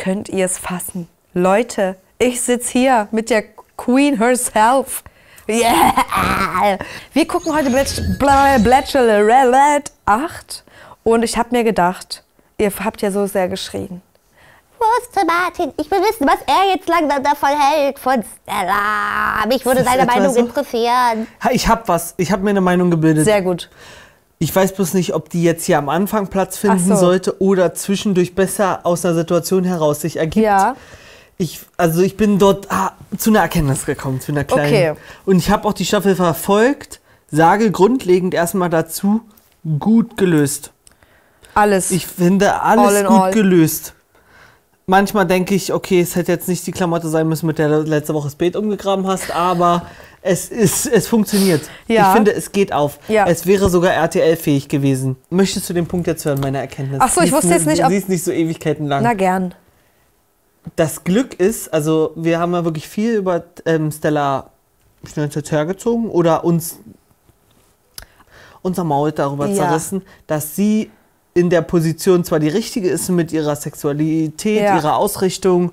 Könnt ihr es fassen? Leute, ich sitze hier mit der Queen herself. Yeah! Wir gucken heute Bachelorette 8 und ich habe mir gedacht, ihr habt ja so sehr geschrien. Wusste Martin, ich will wissen, was er jetzt langsam davon hält von Stella. Mich würde seine Meinung so? interessieren. Ich habe was, ich habe mir eine Meinung gebildet. Sehr gut. Ich weiß bloß nicht, ob die jetzt hier am Anfang Platz finden so. sollte oder zwischendurch besser aus einer Situation heraus sich ergibt. Ja. Ich, also ich bin dort ah, zu einer Erkenntnis gekommen, zu einer kleinen. Okay. Und ich habe auch die Staffel verfolgt, sage grundlegend erstmal dazu, gut gelöst. Alles. Ich finde alles gut all. gelöst. Manchmal denke ich, okay, es hätte jetzt nicht die Klamotte sein müssen, mit der du letzte Woche das Beet umgegraben hast, aber es, ist, es funktioniert. Ja. Ich finde, es geht auf. Ja. Es wäre sogar RTL-fähig gewesen. Möchtest du den Punkt jetzt hören, meine Erkenntnis? Ach so, ich wusste jetzt nicht, ob... Sie ist nicht so Ewigkeiten lang. Na, gern. Das Glück ist, also wir haben ja wirklich viel über ähm, Stella schnell hergezogen oder uns unser Maul darüber ja. zerrissen, dass sie in der Position zwar die richtige ist mit ihrer Sexualität, ja. ihrer Ausrichtung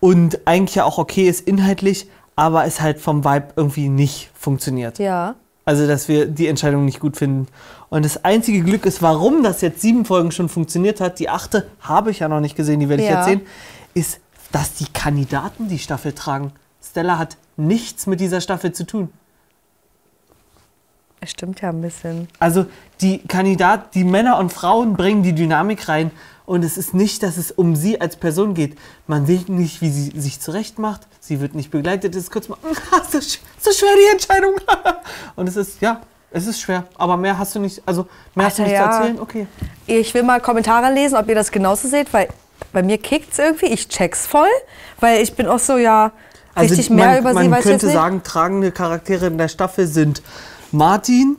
und eigentlich ja auch okay ist inhaltlich, aber es halt vom Vibe irgendwie nicht funktioniert. Ja. Also, dass wir die Entscheidung nicht gut finden. Und das einzige Glück ist, warum das jetzt sieben Folgen schon funktioniert hat, die achte habe ich ja noch nicht gesehen, die werde ich ja. jetzt sehen, ist, dass die Kandidaten die Staffel tragen. Stella hat nichts mit dieser Staffel zu tun. Es stimmt ja ein bisschen. Also die Kandidaten, die Männer und Frauen bringen die Dynamik rein und es ist nicht, dass es um sie als Person geht. Man sieht nicht, wie sie sich zurecht macht. Sie wird nicht begleitet. Es ist kurz mal, so, so schwer die Entscheidung. und es ist, ja, es ist schwer. Aber mehr hast du nicht, also mehr Alter, hast du nicht ja. zu erzählen? Okay. Ich will mal Kommentare lesen, ob ihr das genauso seht, weil bei mir kickt es irgendwie. Ich check's voll, weil ich bin auch so, ja, also richtig mehr man, über man sie weiß ich Man könnte sagen, tragende Charaktere in der Staffel sind Martin,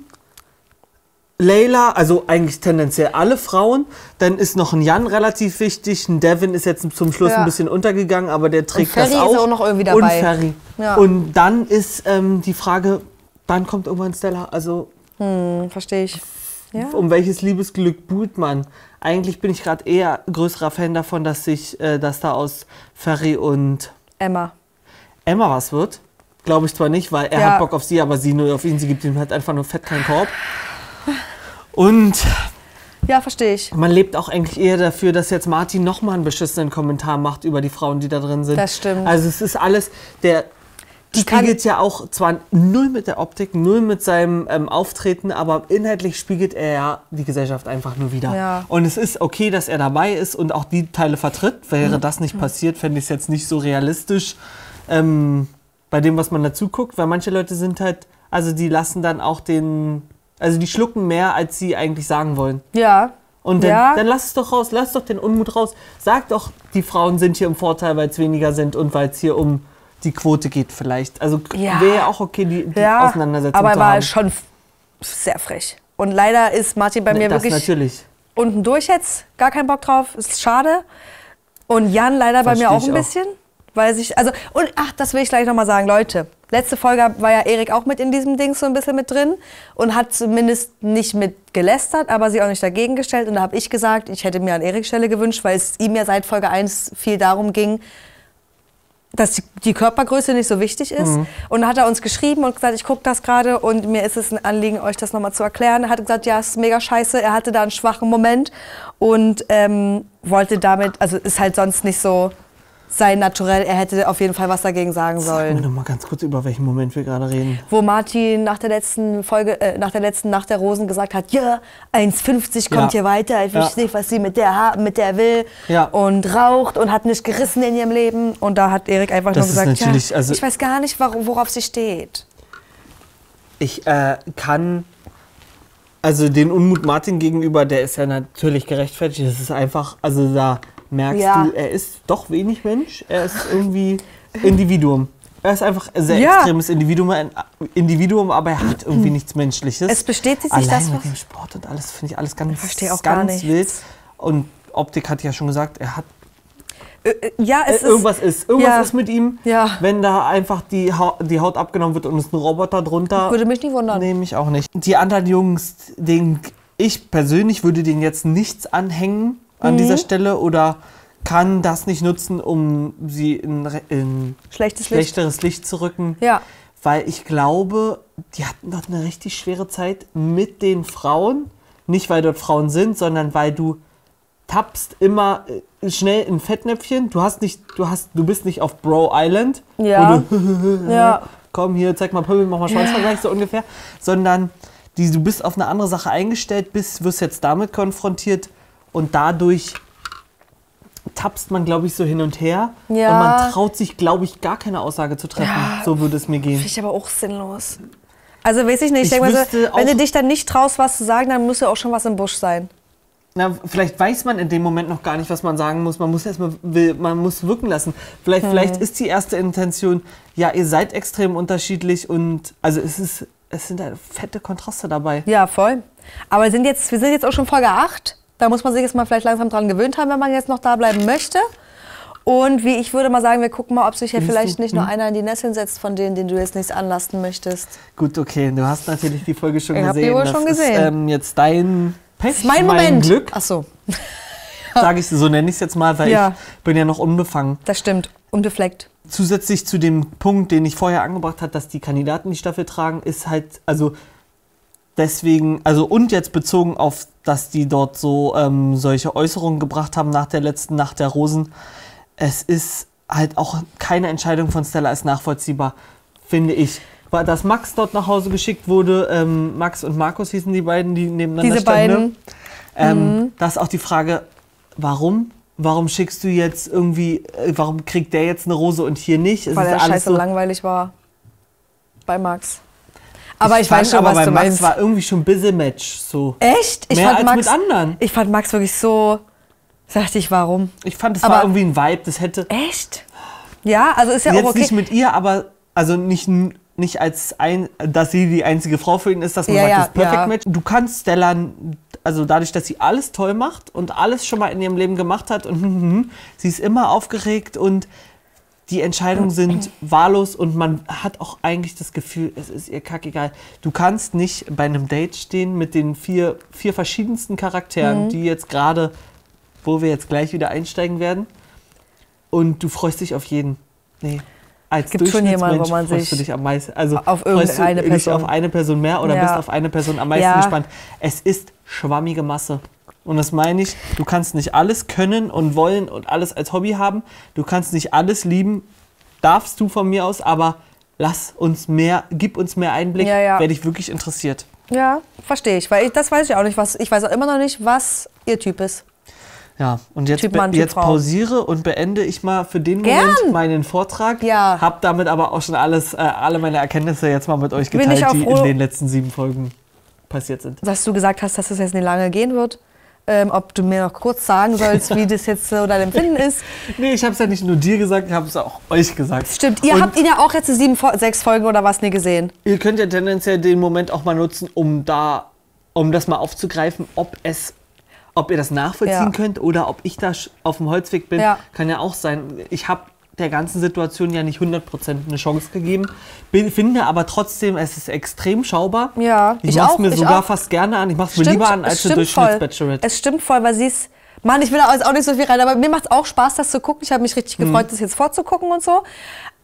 Layla, also eigentlich tendenziell alle Frauen. Dann ist noch ein Jan relativ wichtig. Ein Devin ist jetzt zum Schluss ja. ein bisschen untergegangen, aber der trägt das auch. ist auch noch irgendwie dabei. Und Ferry. Ja. Und dann ist ähm, die Frage, wann kommt irgendwann Stella? Also hm, verstehe ich. Ja. Um welches Liebesglück buhlt man? Eigentlich bin ich gerade eher größerer Fan davon, dass sich, äh, dass da aus Ferry und Emma Emma was wird. Glaube ich zwar nicht, weil er ja. hat Bock auf sie, aber sie nur auf ihn. Sie gibt ihm halt einfach nur fett keinen Korb. Und ja, verstehe ich. Man lebt auch eigentlich eher dafür, dass jetzt Martin nochmal einen beschissenen Kommentar macht über die Frauen, die da drin sind. Das stimmt. Also es ist alles, der die spiegelt ja auch zwar null mit der Optik, null mit seinem ähm, Auftreten, aber inhaltlich spiegelt er ja die Gesellschaft einfach nur wieder. Ja. Und es ist okay, dass er dabei ist und auch die Teile vertritt. Wäre mhm. das nicht passiert, fände ich es jetzt nicht so realistisch. Ähm, bei dem, was man dazu guckt, weil manche Leute sind halt, also die lassen dann auch den, also die schlucken mehr, als sie eigentlich sagen wollen. Ja. Und dann, ja. dann lass es doch raus, lass doch den Unmut raus. Sag doch, die Frauen sind hier im Vorteil, weil es weniger sind und weil es hier um die Quote geht vielleicht. Also ja. wäre ja auch okay, die, die ja, Auseinandersetzung aber er war haben. schon sehr frech. Und leider ist Martin bei ne, mir wirklich natürlich. unten durch jetzt. Gar keinen Bock drauf, ist schade. Und Jan leider Versteh bei mir auch ein bisschen. Auch weil sich, also, und ach, das will ich gleich nochmal sagen, Leute. Letzte Folge war ja Erik auch mit in diesem Ding so ein bisschen mit drin und hat zumindest nicht mit gelästert, aber sich auch nicht dagegen gestellt. Und da habe ich gesagt, ich hätte mir an Eriks Stelle gewünscht, weil es ihm ja seit Folge 1 viel darum ging, dass die, die Körpergröße nicht so wichtig ist. Mhm. Und da hat er uns geschrieben und gesagt, ich gucke das gerade und mir ist es ein Anliegen, euch das nochmal zu erklären. Er hat gesagt, ja, es ist mega scheiße. Er hatte da einen schwachen Moment und ähm, wollte damit, also ist halt sonst nicht so sein Naturell, er hätte auf jeden Fall was dagegen sagen sollen. Sag mir noch mal ganz kurz, über welchen Moment wir gerade reden. Wo Martin nach der letzten Folge, äh, nach der letzten Nacht der Rosen gesagt hat, ja, 1,50 kommt ja. hier weiter, ich weiß ja. nicht, was sie mit der, ha mit der will ja. und raucht und hat nicht gerissen in ihrem Leben. Und da hat Erik einfach das nur gesagt, ja, also ich weiß gar nicht, worauf sie steht. Ich äh, kann also den Unmut Martin gegenüber, der ist ja natürlich gerechtfertigt. Das ist einfach, also da merkst ja. du, er ist doch wenig Mensch. Er ist irgendwie Individuum. Er ist einfach ein sehr ja. extremes Individuum, Individuum, aber er hat irgendwie hm. nichts Menschliches. Es bestätigt sich Allein das. mit dem Sport und alles finde ich alles ganz, ich auch ganz wild. Und Optik hat ja schon gesagt, er hat äh, ja, es irgendwas ist, ist. Irgendwas ja. ist mit ihm. Ja. Wenn da einfach die Haut, die Haut abgenommen wird und es ein Roboter drunter. Würde mich nicht wundern. Nee, mich auch nicht. Die anderen Jungs, den, ich persönlich würde denen jetzt nichts anhängen an mhm. dieser Stelle oder kann das nicht nutzen, um sie in, in Schlechtes schlechteres Licht. Licht zu rücken. Ja. Weil ich glaube, die hatten dort eine richtig schwere Zeit mit den Frauen. Nicht, weil dort Frauen sind, sondern weil du tappst immer äh, schnell in Fettnäpfchen. Du hast nicht, du hast, du bist nicht auf Bro Island. Ja. Ja. komm hier, zeig mal Pöbel, mach mal Schwanzvergleich, so ungefähr. Sondern die, du bist auf eine andere Sache eingestellt, bist, wirst jetzt damit konfrontiert und dadurch tappst man, glaube ich, so hin und her. Ja. Und man traut sich, glaube ich, gar keine Aussage zu treffen. Ja. So würde es mir gehen. Finde ich aber auch sinnlos. Also weiß ich nicht. Ich, Ich denke mal so, wenn du dich dann nicht traust, was zu sagen, dann muss ja auch schon was im Busch sein. Na, vielleicht weiß man in dem Moment noch gar nicht, was man sagen muss. Man muss erstmal, will- man muss wirken lassen. Vielleicht, vielleicht ist die erste Intention, ja, ihr seid extrem unterschiedlich und also es ist, es sind halt fette Kontraste dabei. Ja, voll. Aber wir sind jetzt, wir sind jetzt auch schon Folge 8. Da muss man sich jetzt mal vielleicht langsam dran gewöhnt haben, wenn man jetzt noch da bleiben möchte. Und wie ich würde mal sagen, wir gucken mal, ob sich hier vielleicht du? nicht nur einer in die Nesseln setzt, von denen, den du jetzt nichts anlasten möchtest. Gut, okay, du hast natürlich die Folge schon Ich hab die gesehen. wohl das schon ist gesehen. ähm, jetzt dein Pech, ist mein Moment. Glück, Ach so, sage ich, so nenne ich es jetzt mal, weil Ja. ich bin ja noch unbefangen. das stimmt. Unbefleckt. Zusätzlich zu dem Punkt, den ich vorher angebracht habe, dass die Kandidaten die Staffel tragen, ist halt, also deswegen, also und jetzt bezogen auf, dass die dort so ähm, solche Äußerungen gebracht haben nach der letzten Nacht der Rosen, es ist halt auch keine Entscheidung von Stella ist nachvollziehbar, finde ich. War, dass Max dort nach Hause geschickt wurde, ähm, Max und Markus hießen die beiden, die nebeneinander Diese standen. beiden. Mhm. Ähm, Da ist auch die Frage, warum? Warum schickst du jetzt irgendwie, äh, warum kriegt der jetzt eine Rose und hier nicht? Es Weil ist er alles scheiße so- langweilig war. Bei Max. Aber ich, fand weiß schon, aber was bei du Max meinst. war irgendwie schon ein bisschen Match. So. Echt? Ich Mehr fand als Max, mit anderen. Ich fand Max wirklich so. Sagte ich, warum? Ich fand, es Aber- war irgendwie ein Vibe, das hätte. Echt? Ja, also ist ja jetzt auch okay. nicht mit ihr, aber also nicht, nicht als ein, dass sie die einzige Frau für ihn ist, dass man Ja, sagt, ja, das ist Perfect ja. Match. Du kannst Stella, also dadurch, dass sie alles toll macht und alles schon mal in ihrem Leben gemacht hat und sie ist immer aufgeregt und die Entscheidungen sind wahllos und man hat auch eigentlich das Gefühl, es ist ihr kackegal. Du kannst nicht bei einem Date stehen mit den vier, vier verschiedensten Charakteren, Mhm. die jetzt gerade, wo wir jetzt gleich wieder einsteigen werden, und du freust dich auf jeden. Nee. Als Gibt schon jemanden, wo man freust du sich dich am meisten. Also auf freust du irgendeine Person- auf eine Person mehr oder Ja. bist auf eine Person am meisten Ja. gespannt. Es ist schwammige Masse. Und das meine ich, du kannst nicht alles können und wollen und alles als Hobby haben. Du kannst nicht alles lieben, darfst du von mir aus, aber lass uns mehr, gib uns mehr Einblick, Ja, ja. wer dich wirklich interessiert. Ja, verstehe ich. Weil ich, das weiß ich auch nicht. Was, ich weiß auch immer noch nicht, was ihr Typ ist. Ja, und jetzt, Typ Mann, Typ jetzt pausiere und beende ich mal für den Gern. Moment meinen Vortrag. Ja. Hab damit aber auch schon alles, äh, alle meine Erkenntnisse jetzt mal mit euch geteilt, die in den letzten sieben Folgen passiert sind. Dass du gesagt hast, dass es jetzt nicht lange gehen wird. Ähm, ob du mir noch kurz sagen sollst, wie das jetzt so dein Empfinden ist. Nee, ich habe es ja nicht nur dir gesagt, ich habe es auch euch gesagt. Stimmt, ihr Und habt ihn ja auch jetzt sieben, sechs Folgen oder was nie gesehen. Ihr könnt ja tendenziell den Moment auch mal nutzen, um da, um das mal aufzugreifen, ob es, ob ihr das nachvollziehen Ja. könnt oder ob ich da auf dem Holzweg bin. Ja. Kann ja auch sein. Ich habe der ganzen Situation ja nicht 100% eine Chance gegeben. Bin, finde aber trotzdem, es ist extrem schaubar. Ja, ich, ich mache es auch, mir sogar auch. fast gerne an. Ich mache es mir lieber an als eine. Durchschnittsbachelorette. Es stimmt voll, weil sie ist. Mann, ich will da auch nicht so viel rein, aber mir macht es auch Spaß, das zu gucken. Ich habe mich richtig Mhm. gefreut, das jetzt vorzugucken und so.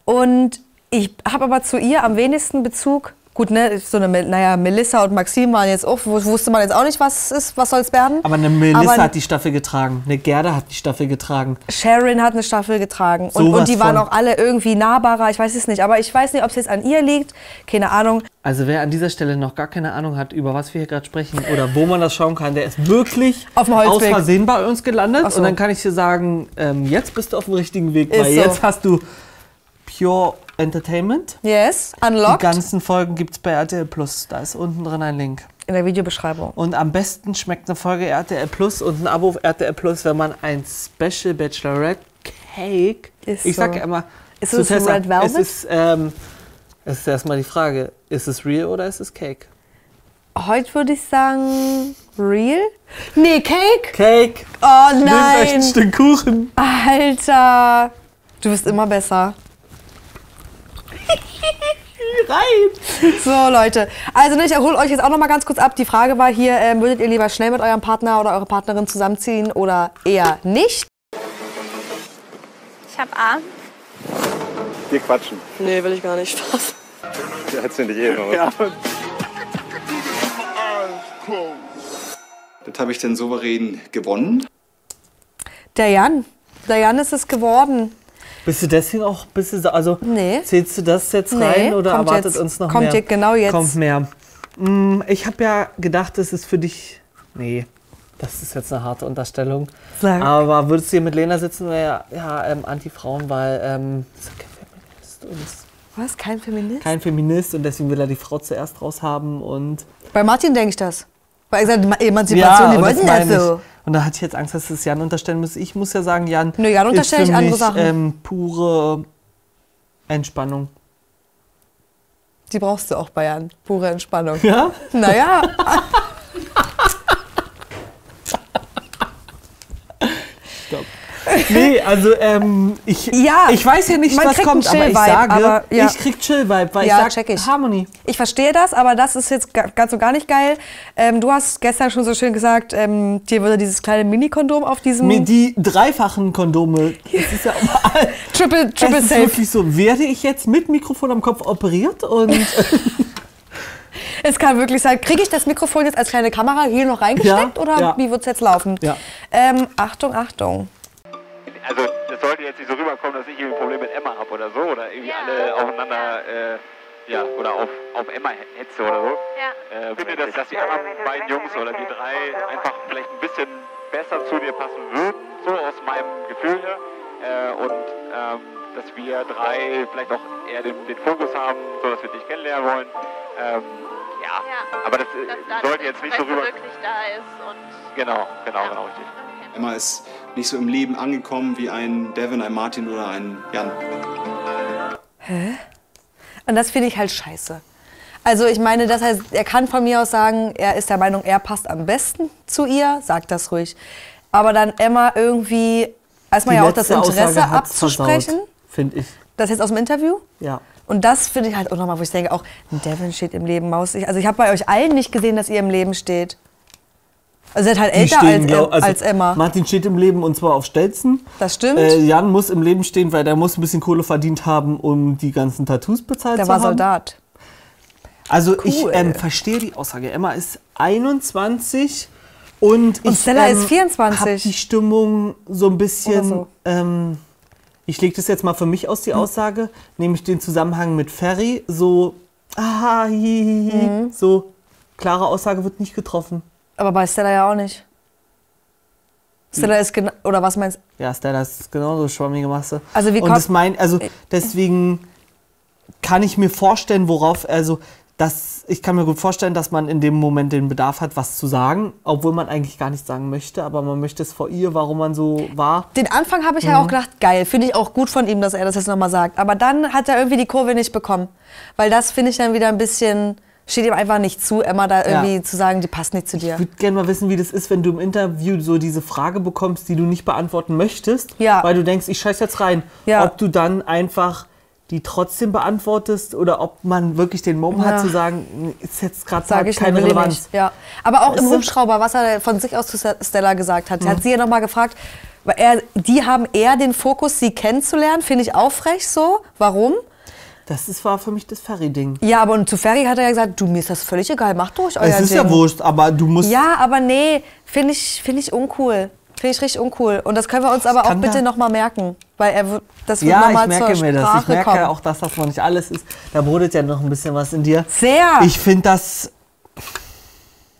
Und ich habe aber zu ihr am wenigsten Bezug. Gut, ne, so eine, naja, Melissa und Maxim waren jetzt auch, wusste man jetzt auch nicht, was ist, was soll es werden. Aber eine Melissa Aber- hat die Staffel getragen, eine Gerda hat die Staffel getragen. Sharon hat eine Staffel getragen. Und, Sowas und die waren auch alle irgendwie nahbarer, ich weiß es nicht. Aber ich weiß nicht, ob es jetzt an ihr liegt. Keine Ahnung. Also wer an dieser Stelle noch gar keine Ahnung hat, über was wir hier gerade sprechen oder wo man das schauen kann, der ist wirklich Auf dem aus. Versehen bei uns gelandet. So. Und dann kann ich dir sagen, ähm, jetzt bist du auf dem richtigen Weg, Ist weil so. jetzt hast du Pure Entertainment. Yes, Die unlocked ganzen Folgen gibt es bei RTL Plus. Da ist unten drin ein Link. in der Videobeschreibung. Und am besten schmeckt eine Folge RTL Plus und ein Abo auf RTL Plus, wenn man ein Special Bachelorette Cake. Ist ich sag so. ja immer, Ist es Red Velvet? Es ist, ähm, es ist erstmal die Frage, ist es real oder ist es Cake? Heute würde ich sagen, real? Nee, Cake? Cake! Oh Nehmt euch ein nein! Stück Kuchen. Alter! Du wirst immer besser. Rein! So, Leute. Also, ne, ich hole euch jetzt auch noch mal ganz kurz ab. Die Frage war hier, ähm, würdet ihr lieber schnell mit eurem Partner oder eurer Partnerin zusammenziehen oder eher nicht? Ich hab A. Wir quatschen. Nee, will ich gar nicht. Spaß. Der hat's nicht eh noch. Ja. Das habe ich dann souverän gewonnen. Der Jan. Der Jan ist es geworden. Bist du deswegen auch, bist du, also Nee. zählst du das jetzt Nee, rein oder kommt erwartet jetzt. uns noch Kommt mehr? jetzt genau jetzt. Kommt mehr. Mm, Ich habe ja gedacht, das ist für dich, nee, das ist jetzt eine harte Unterstellung. Sag. Aber würdest du hier mit Lena sitzen, wäre ja ähm, Anti-Frauen, weil ähm, das ist ja kein Feminist und Was? Kein Feminist? kein Feminist und deswegen will er die Frau zuerst raus haben und Bei Martin denke ich das. Weil er gesagt, Emanzipation, die und wollten das so. ich. Und da hatte ich jetzt Angst, dass es Jan unterstellen muss. Ich muss ja sagen, Jan, Nö, Jan ist für ich andere mich, Sachen. Ähm, pure Entspannung. Die brauchst du auch bei Jan. Pure Entspannung. Ja? Naja, Nee, also ähm, ich, Ja, ich weiß ja nicht, was kommt, aber ich sage, aber ja. ich krieg Chill-Vibe, weil Ja, ich sag check ich. Harmony. ich verstehe das, aber das ist jetzt ga- ganz so gar nicht geil. Ähm, du hast gestern schon so schön gesagt, ähm, dir würde dieses kleine Mini-Kondom auf diesem Mir die dreifachen Kondome, das ist ja überall. Triple, Triple es ist Safe. wirklich so, werde ich jetzt mit Mikrofon am Kopf operiert und Es kann wirklich sein, kriege ich das Mikrofon jetzt als kleine Kamera hier noch reingesteckt Ja, oder ja. wie wird es jetzt laufen? Ja. Ähm, Achtung, Achtung. Also, das sollte jetzt nicht so rüberkommen, dass ich irgendwie ein Problem mit Emma habe oder so. Oder irgendwie alle aufeinander, äh, ja, oder auf, auf Emma hetze oder so. Ja. Äh, ich finde, dass, dass die anderen beiden Jungs oder die drei einfach vielleicht ein bisschen besser zu dir passen würden, so aus meinem Gefühl her. Äh, und ähm, dass wir drei vielleicht auch eher den, den Fokus haben, so dass wir dich kennenlernen wollen. Ähm, ja. Ja. aber das äh, Dass da sollte das jetzt nicht so rüber. wirklich da ist und Genau, genau, genau, richtig. Emma ist nicht so im Leben angekommen wie ein Devin, ein Martin oder ein Jan. Und das finde ich halt scheiße. Also ich meine, das heißt, er kann von mir aus sagen, er ist der Meinung, er passt am besten zu ihr, sagt das ruhig. Aber dann Emma irgendwie, erstmal die ja auch das Interesse abzusprechen. Finde ich. Das jetzt aus dem Interview? Ja. Und das finde ich halt auch nochmal, wo ich denke, auch Devin steht im Leben Maus. Ich- Also ich habe bei euch allen nicht gesehen, dass ihr im Leben steht. Also seid halt älter stehen, als, glaub- also als Emma. Martin steht im Leben und zwar auf Stelzen. Das stimmt. Äh, Jan muss im Leben stehen, weil der muss ein bisschen Kohle verdient haben, um die ganzen Tattoos bezahlt Der zu war haben. Soldat. Also ich Cool. ähm, verstehe die Aussage. Emma ist 21 und, Und ich Stella ähm, ist 24. hab die Stimmung so ein bisschen. So. Ähm, ich lege das jetzt mal für mich aus, die Aussage, nämlich den Zusammenhang mit Ferry. So, ah, hi, hi, hi, Mhm. so klare Aussage wird nicht getroffen. Aber bei Stella ja auch nicht. Stella ist genau, oder was meinst Ja, Stella ist genauso schwammige Masse. Also wie und das mein, also deswegen kann ich mir vorstellen, worauf, also das, ich kann mir gut vorstellen, dass man in dem Moment den Bedarf hat, was zu sagen, obwohl man eigentlich gar nichts sagen möchte, aber man möchte es vor ihr, warum man so war. Den Anfang habe ich Mhm. ja auch gedacht, geil, finde ich auch gut von ihm, dass er das jetzt nochmal sagt. Aber dann hat er irgendwie die Kurve nicht bekommen. Weil das finde ich dann wieder ein bisschen, steht ihm einfach nicht zu, Emma da irgendwie Ja. zu sagen, die passt nicht zu dir. Ich würde gerne mal wissen, wie das ist, wenn du im Interview so diese Frage bekommst, die du nicht beantworten möchtest, Ja. weil du denkst, ich scheiß jetzt rein. Ja. Ob du dann einfach die trotzdem beantwortest oder ob man wirklich den Mumm Ja. hat zu sagen, ist jetzt gerade keine ich Relevanz. nicht. Ja. Aber auch Weißt im? Hubschrauber, was er von sich aus zu Stella gesagt hat. Mhm. Hat sie ja nochmal gefragt, er, die haben eher den Fokus, sie kennenzulernen, finde ich auch frech so. Warum? Das ist, war für mich das Ferry-Ding. Ja, aber und zu Ferry hat er ja gesagt, du, mir ist das völlig egal, macht durch euer Es ist Ding. ja wurscht, aber du musst. Ja, aber nee, finde ich, find ich uncool. Finde ich richtig uncool. Und das können wir uns aber auch bitte nochmal merken. Weil er, das wird Ja, nochmal ich merke zur mir das. Ich merke kommen. auch, dass das noch nicht alles ist. Da brodelt ja noch ein bisschen was in dir. Sehr. Ich finde das,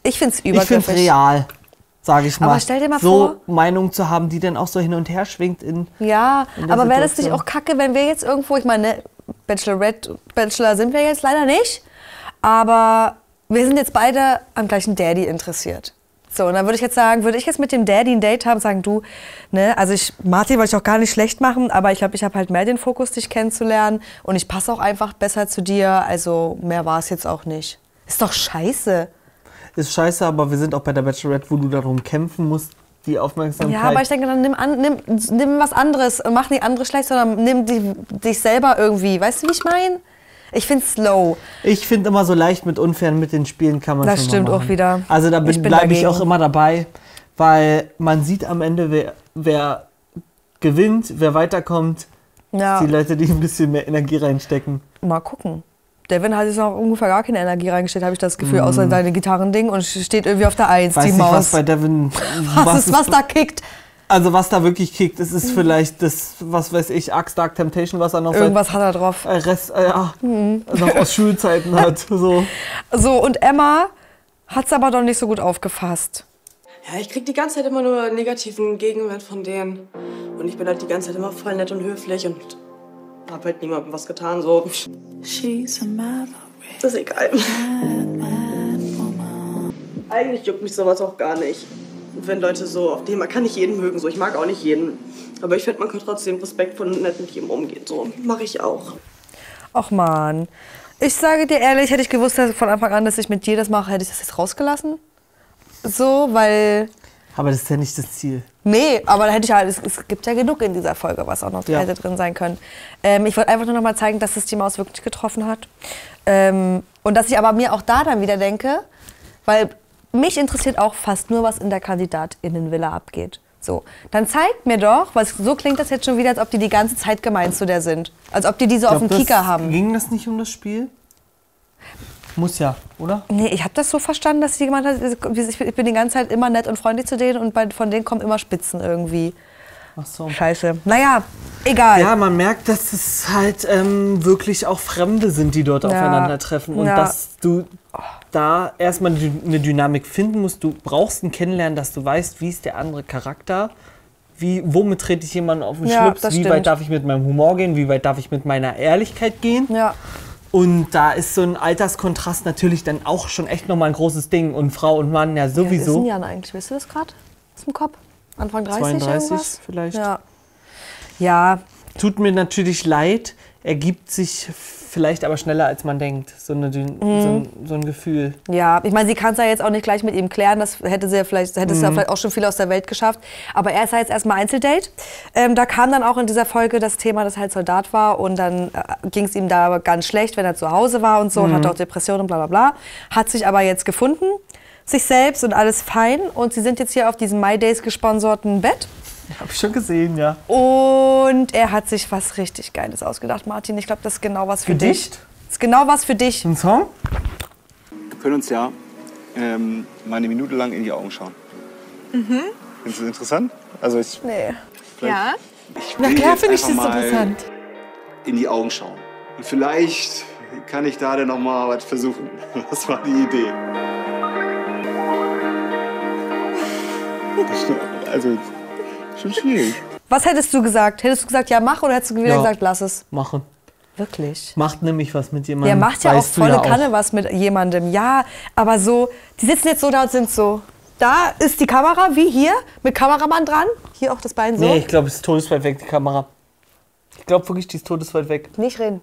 Ich finde es ich finde übergriffig. real, sage ich mal. Aber stell dir mal so Meinung zu haben, die dann auch so hin und her schwingt in. Ja, in aber wäre das nicht auch kacke, wenn wir jetzt irgendwo, ich meine, Bachelorette, Bachelor sind wir jetzt leider nicht, aber wir sind jetzt beide am gleichen Daddy interessiert. So, und dann würde ich jetzt sagen, würde ich jetzt mit dem Daddy ein Date haben, sagen, du, ne, also ich, Martin wollte ich auch gar nicht schlecht machen, aber ich glaube, ich habe halt mehr den Fokus, dich kennenzulernen und ich passe auch einfach besser zu dir, also mehr war es jetzt auch nicht. Ist doch scheiße. Ist scheiße, aber wir sind auch bei der Bachelorette, wo du darum kämpfen musst, die Aufmerksamkeit. Ja, aber ich denke, dann nimm, an, nimm, nimm was anderes und mach nicht andere schlecht, sondern nimm die, dich selber irgendwie. Weißt du, wie ich meine? Ich finde slow. Ich finde immer so leicht mit unfairen mit den Spielen kann man Das stimmt auch wieder. Also da bleibe ich auch immer dabei, weil man sieht am Ende, wer, wer gewinnt, wer weiterkommt. Ja. Die Leute, die ein bisschen mehr Energie reinstecken. Mal gucken. Devin hat jetzt noch ungefähr gar keine Energie reingesteckt, habe ich das Gefühl, Mhm. außer seine Gitarrending und steht irgendwie auf der Eins, Weiß die nicht, was Maus. bei Devin. was, ist, was da kickt? Also was da wirklich kickt, es ist vielleicht das, was weiß ich, Axe Dark Temptation, was er noch Irgendwas hat er drauf. äh, Rest, äh, ja, Mhm. noch aus Schulzeiten hat. So. So, und Emma hat es aber doch nicht so gut aufgefasst. Ja, ich krieg die ganze Zeit immer nur negativen Gegenwert von denen. Und ich bin halt die ganze Zeit immer voll nett und höflich und hab halt niemandem was getan, so. Das ist egal. Eigentlich juckt mich sowas auch gar nicht. Wenn Leute so auf dem, man kann nicht jeden mögen, so. Ich mag auch nicht jeden. Aber ich finde, man kann trotzdem respektvoll und nett mit jedem umgehen, so. Mache ich auch. Ach man. Ich sage dir ehrlich, hätte ich gewusst dass von Anfang an, dass ich mit dir das mache, hätte ich das jetzt rausgelassen. So, weil. Aber das ist ja nicht das Ziel. Nee, aber da hätte ich halt, es, es gibt ja genug in dieser Folge, was auch noch Ja. hätte drin sein können. Ähm, ich wollte einfach nur noch mal zeigen, dass es die Maus wirklich getroffen hat. Ähm, und dass ich aber mir auch da dann wieder denke, weil mich interessiert auch fast nur, was in der Kandidatinnenvilla abgeht. So, dann zeigt mir doch, weil so klingt das jetzt schon wieder, als ob die die ganze Zeit gemein zu der sind. Als ob die die so auf dem das- Kieker haben. Ging das nicht um das Spiel? Muss ja, oder? Nee, ich habe das so verstanden, dass sie gemeint hat, ich ich bin die ganze Zeit immer nett und freundlich zu denen und bei, von denen kommen immer Spitzen irgendwie. Ach so. Scheiße. Naja, egal. Ja, man merkt, dass es halt ähm, wirklich auch Fremde sind, die dort Ja. aufeinandertreffen. Und Ja. dass du da erstmal eine Dy- eine Dynamik finden musst. Du brauchst ein Kennenlernen, dass du weißt, wie ist der andere Charakter. Wie, womit trete ich jemanden auf den Ja, Schlips? Wie stimmt. weit darf ich mit meinem Humor gehen? Wie weit darf ich mit meiner Ehrlichkeit gehen? Ja. Und da ist so ein Alterskontrast natürlich dann auch schon echt nochmal ein großes Ding. Und Frau und Mann ja Wie alt ist denn sowieso. Jan eigentlich? Weißt du das gerade? Aus dem Kopf? Anfang 30 32 irgendwas? vielleicht. Ja. Ja, Tut mir natürlich leid, ergibt sich vielleicht aber schneller als man denkt. So, eine, Dyn- so, ein, so ein Gefühl. ja. Ich meine, sie kann es ja jetzt auch nicht gleich mit ihm klären. Das hätte sie ja vielleicht, hätte es ja vielleicht auch schon viel aus der Welt geschafft. Aber er ist ja jetzt erstmal Einzeldate. Ähm, da kam dann auch in dieser Folge das Thema, dass er halt Soldat war und dann äh, ging es ihm da ganz schlecht, wenn er zu Hause war und so und hatte auch Depressionen und bla bla bla. Hat sich aber jetzt gefunden, sich selbst und alles fein. Und sie sind jetzt hier auf diesem My Days gesponserten Bett. Hab ich schon gesehen, ja. Und er hat sich was richtig Geiles ausgedacht, Martin. Ich glaube, das ist genau was für Gedicht? dich. Das ist genau was für dich. Ein Song? Wir können uns ja ähm, mal eine Minute lang in die Augen schauen. Mhm. Findest du das interessant? Also ich, Nee. Ja. ich Na will klar finde ich das interessant. In die Augen schauen. Und vielleicht kann ich da dann noch mal was versuchen. Das war die Idee. Also schon schwierig. Was hättest du gesagt? Hättest du gesagt, ja, mach oder hättest du wieder Ja. gesagt, lass es? Machen. Wirklich? Macht nämlich was mit jemandem. Der macht ja auch volle auch. Kanne was mit jemandem. Ja, aber so, die sitzen jetzt so da und sind so. Da ist die Kamera, wie hier, mit Kameramann dran. Hier auch das Bein so. Nee, ich glaube, es ist todesweit weg, die Kamera. Ich glaube wirklich, die ist todesweit weg. Nicht reden.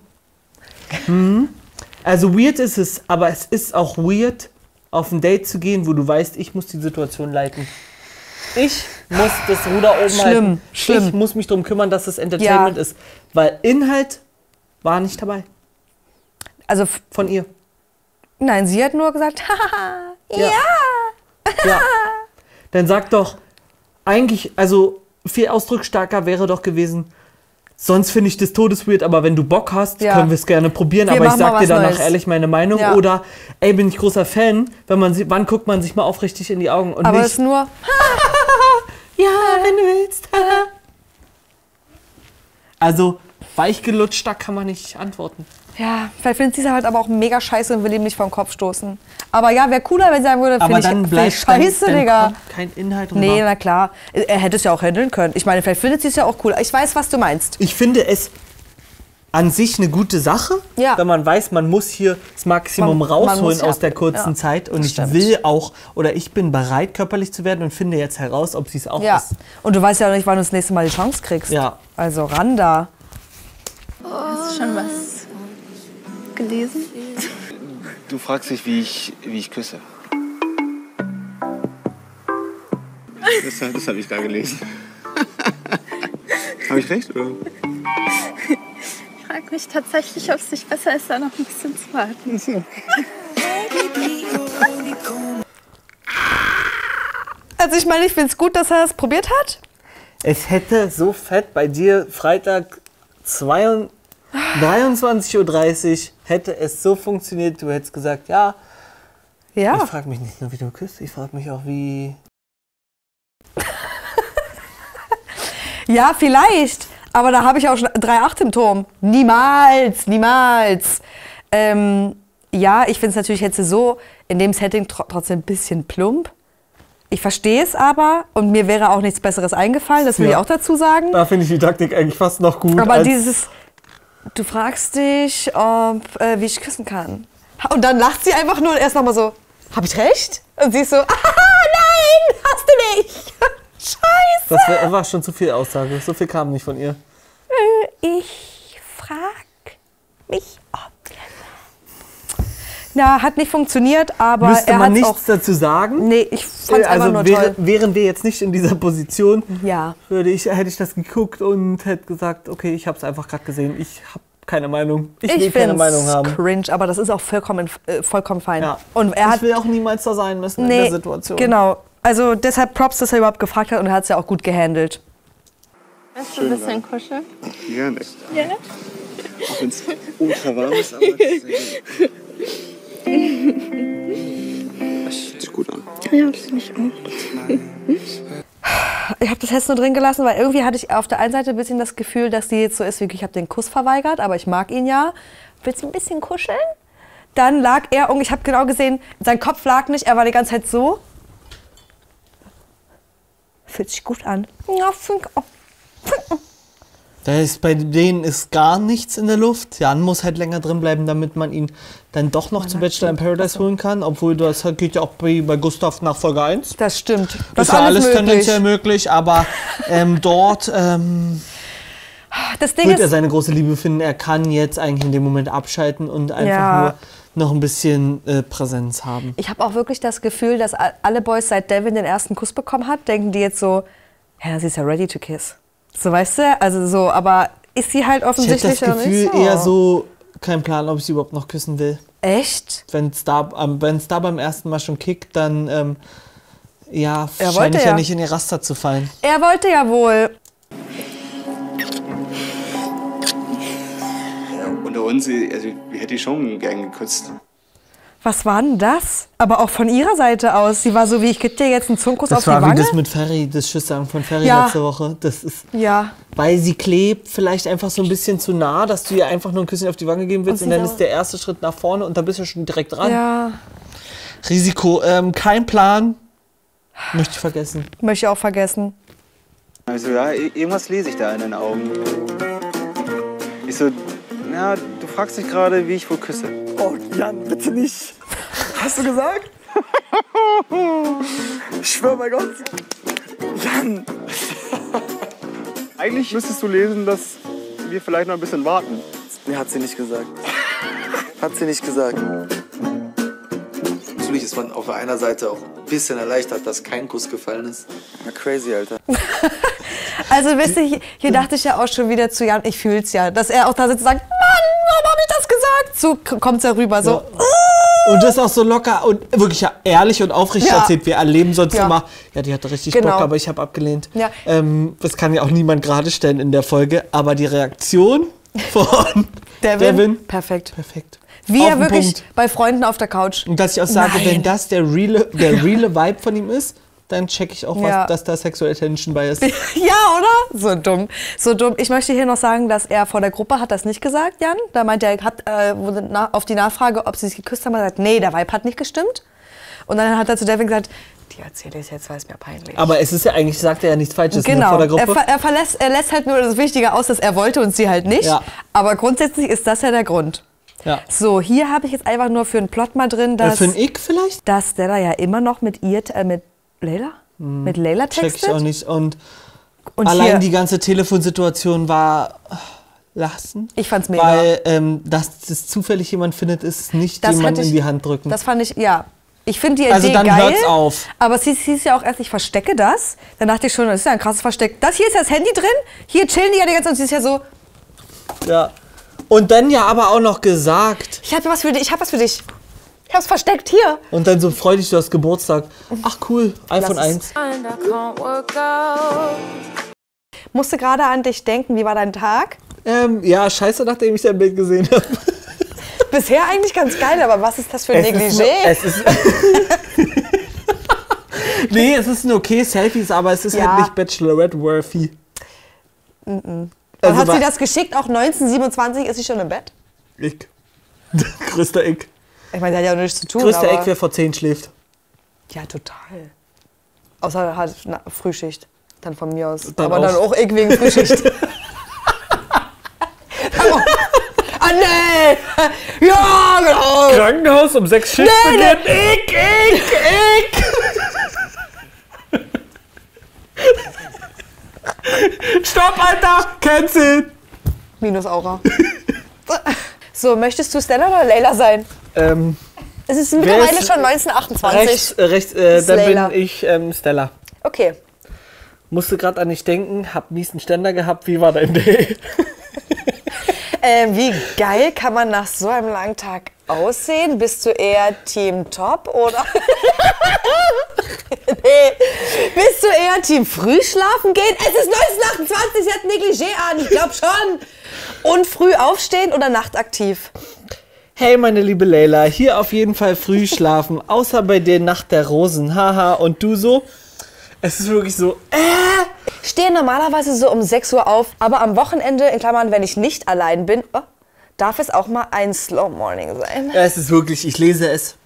Also weird ist es, aber es ist auch weird, auf ein Date zu gehen, wo du weißt, ich muss die Situation leiten. Ich muss das Ruder oben Schlimm, halten. schlimm. Ich muss mich darum kümmern, dass es Entertainment Ja. ist. Weil Inhalt war nicht dabei. Also, Von ihr. nein, sie hat nur gesagt, haha, ja. Ja. Dann sag doch, eigentlich, also viel ausdrucksstarker wäre doch gewesen, sonst finde ich das todesweird, aber wenn du Bock hast, Ja. können wir es gerne probieren, Wir aber ich sag dir danach Neues. ehrlich meine Meinung. Ja. Oder, ey, bin ich großer Fan, wenn man sie, wann guckt man sich mal aufrichtig in die Augen und Aber es nicht, ist nur, ja, wenn du willst. also, weichgelutschter kann man nicht antworten. Ja, vielleicht findet sie es halt aber auch mega scheiße und will ihm nicht vom Kopf stoßen. Aber ja, wäre cooler, wenn sie sagen würde, Aber finde ich, dann find ich scheiße, dann, dann Digga. kommt kein Inhalt. Nee, na klar. Er hätte es ja auch handeln können. Ich meine, vielleicht findet sie es ja auch cool. Ich weiß, was du meinst. Ich finde es an sich eine gute Sache, Ja. wenn man weiß, man muss hier das Maximum Man- man rausholen ja- aus der kurzen ja, Zeit. Und das ich will auch, oder ich bin bereit, körperlich zu werden und finde jetzt heraus, ob sie es auch Ja. ist. Und du weißt ja auch nicht, wann du das nächste Mal die Chance kriegst. Ja. Also ran da. Hast du schon was gelesen? Du fragst dich, wie ich, wie ich küsse. Das, das habe ich da gelesen. habe ich recht, oder? Ich frage mich tatsächlich, ob es nicht besser ist, da noch ein bisschen zu warten. Also ich meine, ich finde es gut, dass er es probiert hat. Es hätte so fett bei dir Freitag 22 23.30 Uhr hätte es so funktioniert, du hättest gesagt, ja. Ja. Ich frage mich nicht nur, wie du küsst, ich frage mich auch, wie. Ja, vielleicht. Aber da habe ich auch schon 3,8 im Turm. Niemals, niemals. Ähm, ja, ich finde es natürlich jetzt so in dem Setting tr trotzdem ein bisschen plump. Ich verstehe es aber und mir wäre auch nichts Besseres eingefallen, das will Ja. ich auch dazu sagen. Da finde ich die Taktik eigentlich fast noch gut. Aber dieses, du fragst dich, ob, äh, wie ich küssen kann. Und dann lacht sie einfach nur und erst nochmal so, hab ich recht? Und sie ist so, ah, nein, hast du nicht. Scheiße. Das war schon zu viel Aussage. So viel kam nicht von ihr. Ich frag mich. Na, hat nicht funktioniert, aber Müsste er man nichts auch. dazu sagen? Nee, ich fand's also einfach nur wäre, toll. wären wir jetzt nicht in dieser Position, Ja. würde ich, hätte ich das geguckt und hätte gesagt, okay, ich habe es einfach gerade gesehen. Ich habe keine Meinung. Ich, will Ich keine Meinung haben. es cringe, aber das ist auch vollkommen, äh, vollkommen fein. Ja. Und er ich hat will auch niemals da sein müssen in nee, der Situation. genau. Also deshalb Props, dass er überhaupt gefragt hat und er hat es ja auch gut gehandelt. Willst du ein bisschen kuscheln? Gerne. Ja. Auch wenn es ultra warm ist, aber das sieht gut an. Ja, das finde ich auch. Ich habe das jetzt nur drin gelassen, weil irgendwie hatte ich auf der einen Seite ein bisschen das Gefühl, dass die jetzt so ist, wie ich habe den Kuss verweigert, aber ich mag ihn ja. Willst du ein bisschen kuscheln? Dann lag er, und ich habe genau gesehen, sein Kopf lag nicht, er war die ganze Zeit so. Fühlt sich gut an. Ja, find, oh. Da ist, bei denen ist gar nichts in der Luft. Jan muss halt länger drin bleiben, damit man ihn dann doch noch zu Bachelor in Paradise holen kann. Obwohl das geht ja auch bei, bei Gustav nach Folge 1. Das stimmt. Das ist ja alles tendenziell möglich, aber ähm, dort ähm, Das Ding wird er seine große Liebe finden. Er kann jetzt eigentlich in dem Moment abschalten und einfach Ja. nur noch ein bisschen äh, Präsenz haben. ich habe auch wirklich das Gefühl, dass alle Boys, seit Devin den ersten Kuss bekommen hat, denken die jetzt so, ja, sie ist ja ready to kiss. So, weißt du? Also so, aber ist sie halt Ich hätte offensichtlich das Gefühl nicht so. eher so, kein Plan, ob ich sie überhaupt noch küssen will. Echt? Wenn es da, ähm, wenn's da beim ersten Mal schon kickt, dann ähm, ja, Er scheine wollte ich ja. ja. nicht in ihr Raster zu fallen. Er wollte ja wohl. Unter uns, also wir hätte ich schon gern geküsst. Was war denn das? Aber auch von ihrer Seite aus. Sie war so wie, ich gebe dir jetzt einen auf Das die war wie Wange. das mit Ferry, das Schüsseln von Ferry Ja. letzte Woche. Das ist, ja. weil sie klebt, vielleicht einfach so ein bisschen zu nah, dass du ihr einfach nur ein Küsschen auf die Wange geben willst Und und, dann ist der erste Schritt nach vorne und dann bist du schon direkt dran. Ja, Risiko, ähm, kein Plan. Möchte ich vergessen. möchte ich auch vergessen. Also ja, irgendwas lese ich da in den Augen. Ich so, na, du fragst dich gerade, wie ich wohl küsse. Oh, Jan, bitte nicht. Hast du gesagt? ich schwör bei Gott. Jan. Eigentlich müsstest du lesen, dass wir vielleicht noch ein bisschen warten. Nee, hat sie nicht gesagt. Hat sie nicht gesagt. Natürlich ist man auf der einer Seite auch ein bisschen erleichtert, dass kein Kuss gefallen ist. Na crazy, Alter. Also, wisst ihr, hier, hier dachte ich ja auch schon wieder zu Jan, ich fühl's ja. Dass er auch da sitzt und sagt, Mann, warum hab ich das gesagt? So k- kommt's ja rüber. So, Und das ist auch so locker und wirklich ja ehrlich und aufrichtig Ja. erzählt. Wir erleben sonst Ja. immer, ja, die hatte richtig Genau. Bock, aber ich habe abgelehnt. Ja. Ähm, das kann ja auch niemand gerade stellen in der Folge, aber die Reaktion von Devin, Devin, perfekt. perfekt. Wie er wirklich Punkt. bei Freunden auf der Couch. Und dass ich auch sage, Nein. wenn das der reale, der reale Vibe von ihm ist, dann check ich auch, was, Ja. dass da Sexual Tension bei ist. Ja, oder? So dumm. So dumm. Ich möchte hier noch sagen, dass er vor der Gruppe hat das nicht gesagt, Jan. Da meinte er, hat, äh, auf die Nachfrage, ob sie sich geküsst haben, hat er gesagt, nee, der Vibe hat nicht gestimmt. Und dann hat er zu Devin gesagt, die erzähle ich jetzt, weil es mir peinlich. Aber es ist ja eigentlich, sagt er ja nichts Falsches ne, Genau, vor der er, Gruppe. ver er, verlässt, er lässt halt nur das Wichtige aus, dass er wollte und sie halt nicht. Ja. Aber grundsätzlich ist das ja der Grund. ja. So, hier habe ich jetzt einfach nur für einen Plot mal drin, Äh, dass, für ein Ick vielleicht? dass der da ja immer noch mit ihr, äh, mit Leila? Mit Leila Hm. Check textet. ich auch nicht. Und, Und allein die ganze Telefonsituation war äh, lassen. ich fand's mega. Weil, ähm, dass das zufällig jemand findet, ist nicht Das jemand in die Hand drücken. Das fand ich, ja. Ich finde die Also Idee dann geil. hört's auf. Aber sie es hieß ja auch erst, ich verstecke das. Dann dachte ich schon, das ist ja ein krasses Versteck. Das hier ist ja das Handy drin. Hier chillen die ja die ganze Zeit und sie ist ja so, ja. Und dann ja aber auch noch gesagt. ich habe was für dich, ich habe was für dich. Ich hab's versteckt hier. Und dann so freudig, du hast Geburtstag. Ach cool, iPhone Lass es. 1. And I can't work out Musste gerade an dich denken. Wie war dein Tag? Ähm, ja, scheiße, nachdem ich dein Bild gesehen habe. Bisher eigentlich ganz geil, aber was ist das für ein Negligé? Es ist, nee, es ist ein okay Selfies, aber es ist Ja. halt nicht Bachelorette-worthy. Wann Also hat sie das geschickt? Auch 1927 ist sie schon im Bett? Ich. Größter Ick. Ich meine, der hat ja nichts zu tun. Größter Ick, wer vor 10 schläft. Ja, total. Außer halt na, Frühschicht. Dann von mir aus. Dann aber dann auch. auch ich wegen Frühschicht. ah, nee! Ja, genau! Krankenhaus um 6 Schicht Nee, beginnt. Ick, Ick, Ick. Stopp, Alter! Cancel! Minus Aura. so, möchtest du Stella oder Layla sein? Ähm, Es ist mittlerweile ist- schon 1928. rechts, äh, rechts äh, Ist dann Layla. bin ich ähm, Stella. Okay. Musste gerade an dich denken, hab miesen Ständer gehabt. Wie war dein Day? Ähm, wie geil kann man nach so einem langen Tag aussehen? Bist du eher Team Top oder? nee. Bist du eher Team Früh schlafen gehen? Es ist 1928, sie hat Negligé an, ich glaube schon. Und früh aufstehen oder nachtaktiv? Hey, meine liebe Leila, hier auf jeden Fall früh schlafen, außer bei der Nacht der Rosen. Haha, und du so? Es ist wirklich so, äh, Stehe normalerweise so um 6 Uhr auf, aber am Wochenende, in Klammern, wenn ich nicht allein bin, oh, darf es auch mal ein Slow Morning sein. es ist wirklich, ich lese es.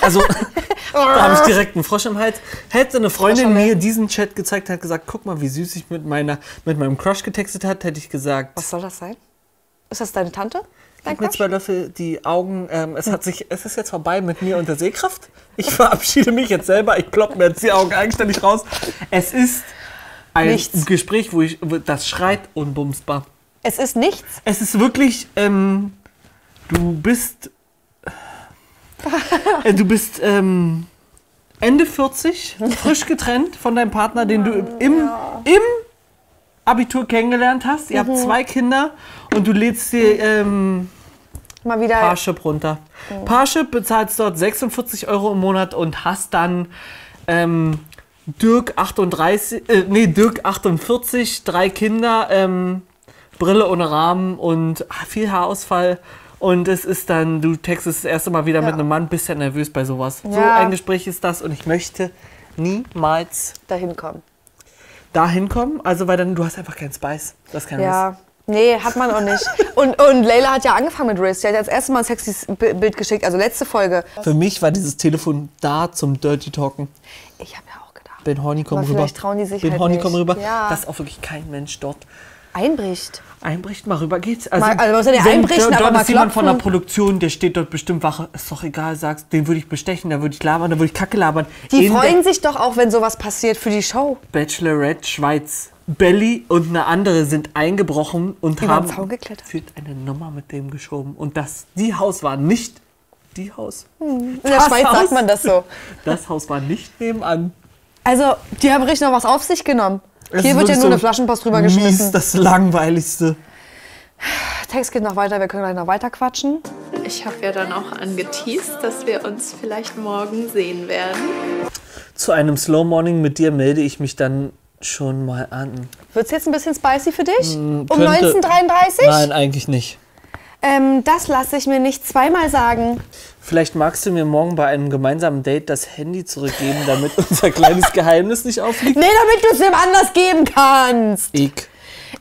Also, da habe ich direkt einen Frosch im Hals. Hätte eine Freundin mir diesen Chat gezeigt, hat gesagt, guck mal, wie süß ich mit, meiner, mit meinem Crush getextet hat, hätte ich gesagt, Was soll das sein? Ist das deine Tante? Gib mir zwei Löffel die Augen. Ähm, es, hat sich, es ist jetzt vorbei mit mir und der Sehkraft. Ich verabschiede mich jetzt selber. Ich kloppe mir jetzt die Augen eigenständig raus. Es ist ein Nichts. Gespräch, wo ich das schreit unbumsbar. Es ist nichts. Es ist wirklich, ähm, du bist, äh, du bist ähm, Ende 40, frisch getrennt von deinem Partner, den du im, im Abitur kennengelernt hast. Ihr habt zwei Kinder und du lädst dir ähm, Mal wieder. Parship runter. Parship bezahlst dort 46 Euro im Monat und hast dann ähm, Dirk 38, äh, nee, Dirk 48, drei Kinder, ähm, Brille ohne Rahmen und ah, viel Haarausfall. Und es ist dann, du textest das erste Mal wieder mit einem Mann, bist ja nervös bei sowas. So Ja. ein Gespräch ist das und ich möchte niemals dahin kommen. Da hinkommen. Also, weil dann, du hast einfach keinen Spice. Das ist kein Riss. Ja. Nee, hat man auch nicht. Und, und Leila hat ja angefangen mit Riz. Sie hat ja das erste Mal ein sexys Bi- Bild geschickt, also letzte Folge. Für mich war dieses Telefon da zum Dirty Talken. Ich habe ja auch gedacht. Ben Horny, komm Aber rüber. vielleicht trauen die sich Ben halt Horny, nicht. komm rüber. Ja. Dass auch wirklich kein Mensch dort Einbricht. einbricht. Mal rüber geht's. Mal- also was wenn einbrechen, dort, aber dort mal ist jemand von der? Produktion, der steht dort bestimmt wach. Ist doch egal, sagst, den würde ich bestechen, da würde ich labern, da würde ich Kacke labern. Die In freuen sich doch auch, wenn sowas passiert für die Show. Bachelorette Schweiz. Belly und eine andere sind eingebrochen und Über den haben Zaun geklettert. für eine Nummer mit dem geschoben. Und das, die Haus war nicht die Haus. In der Das Schweiz Haus. sagt man das so. Das Haus war nicht nebenan. Also, die haben richtig noch was auf sich genommen. Es Hier wird ja nur so eine Flaschenpost drüber Mies, geschmissen. das langweiligste. Text geht noch weiter, wir können gleich noch weiter quatschen. Ich habe ja dann auch angeteased, dass wir uns vielleicht morgen sehen werden. Zu einem Slow Morning mit dir melde ich mich dann schon mal an. Wird's jetzt ein bisschen spicy für dich? um könnte- 1933? Nein, eigentlich nicht. Ähm, das lasse ich mir nicht zweimal sagen. Vielleicht magst du mir morgen bei einem gemeinsamen Date das Handy zurückgeben, damit unser kleines Geheimnis nicht aufliegt. Nee, damit du es wem anders geben kannst. Ich.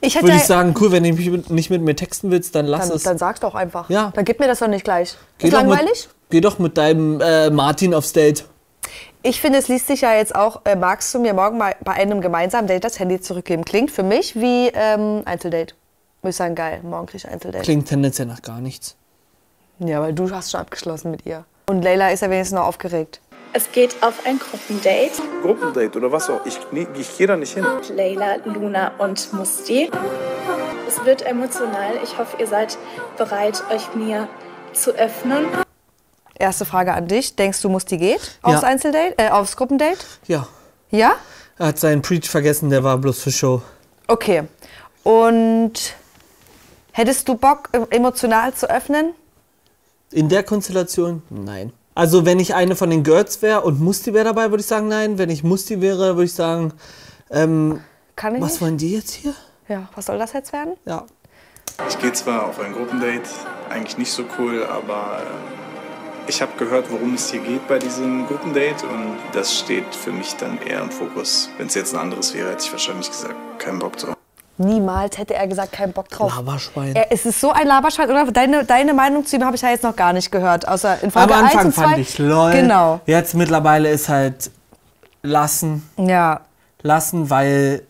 Ich Würde ich sagen, cool, wenn du nicht mit mir texten willst, dann lass dann, es. dann sag's doch einfach. Ja. Dann gib mir das doch nicht gleich. Geh Ist langweilig? Mit, geh doch mit deinem äh, Martin aufs Date. Ich finde, es liest sich ja jetzt auch, äh, magst du mir morgen mal bei einem gemeinsamen Date das Handy zurückgeben? Klingt für mich wie ähm, Einzeldate. Muss ich sagen, geil, morgen krieg ich Einzeldate. Klingt tendenziell nach gar nichts. Ja, weil du hast schon abgeschlossen mit ihr. Und Leila ist ja wenigstens noch aufgeregt. Es geht auf ein Gruppendate. Gruppendate oder was auch. Ich, nee, ich gehe da nicht hin. Leila, Luna und Musti. Es wird emotional. Ich hoffe, ihr seid bereit, euch mir zu öffnen. Erste Frage an dich. Denkst du, Musti geht aufs Ja. Einzeldate, äh, aufs Gruppendate? Ja. Ja? Er hat seinen Preach vergessen, der war bloß für Show. Okay. Und hättest du Bock, emotional zu öffnen? In der Konstellation? Nein. Also wenn ich eine von den Girls wäre und Musti wäre dabei, würde ich sagen nein. Wenn ich Musti wäre, würde ich sagen, ähm, kann ich Was nicht. wollen die jetzt hier? Ja, was soll das jetzt werden? Ja. Ich gehe zwar auf ein Gruppendate, eigentlich nicht so cool, aber äh, ich habe gehört, worum es hier geht bei diesem Gruppendate und das steht für mich dann eher im Fokus. Wenn es jetzt ein anderes wäre, hätte ich wahrscheinlich gesagt, keinen Bock drauf. Niemals hätte er gesagt, keinen Bock drauf. Laberschwein. Er, es ist so ein Laberschwein, oder? Deine, deine Meinung zu ihm habe ich ja jetzt noch gar nicht gehört, außer in Folge Am 1 Anfang und 2. fand ich lol. Genau. Jetzt mittlerweile ist halt lassen, Ja. lassen, weil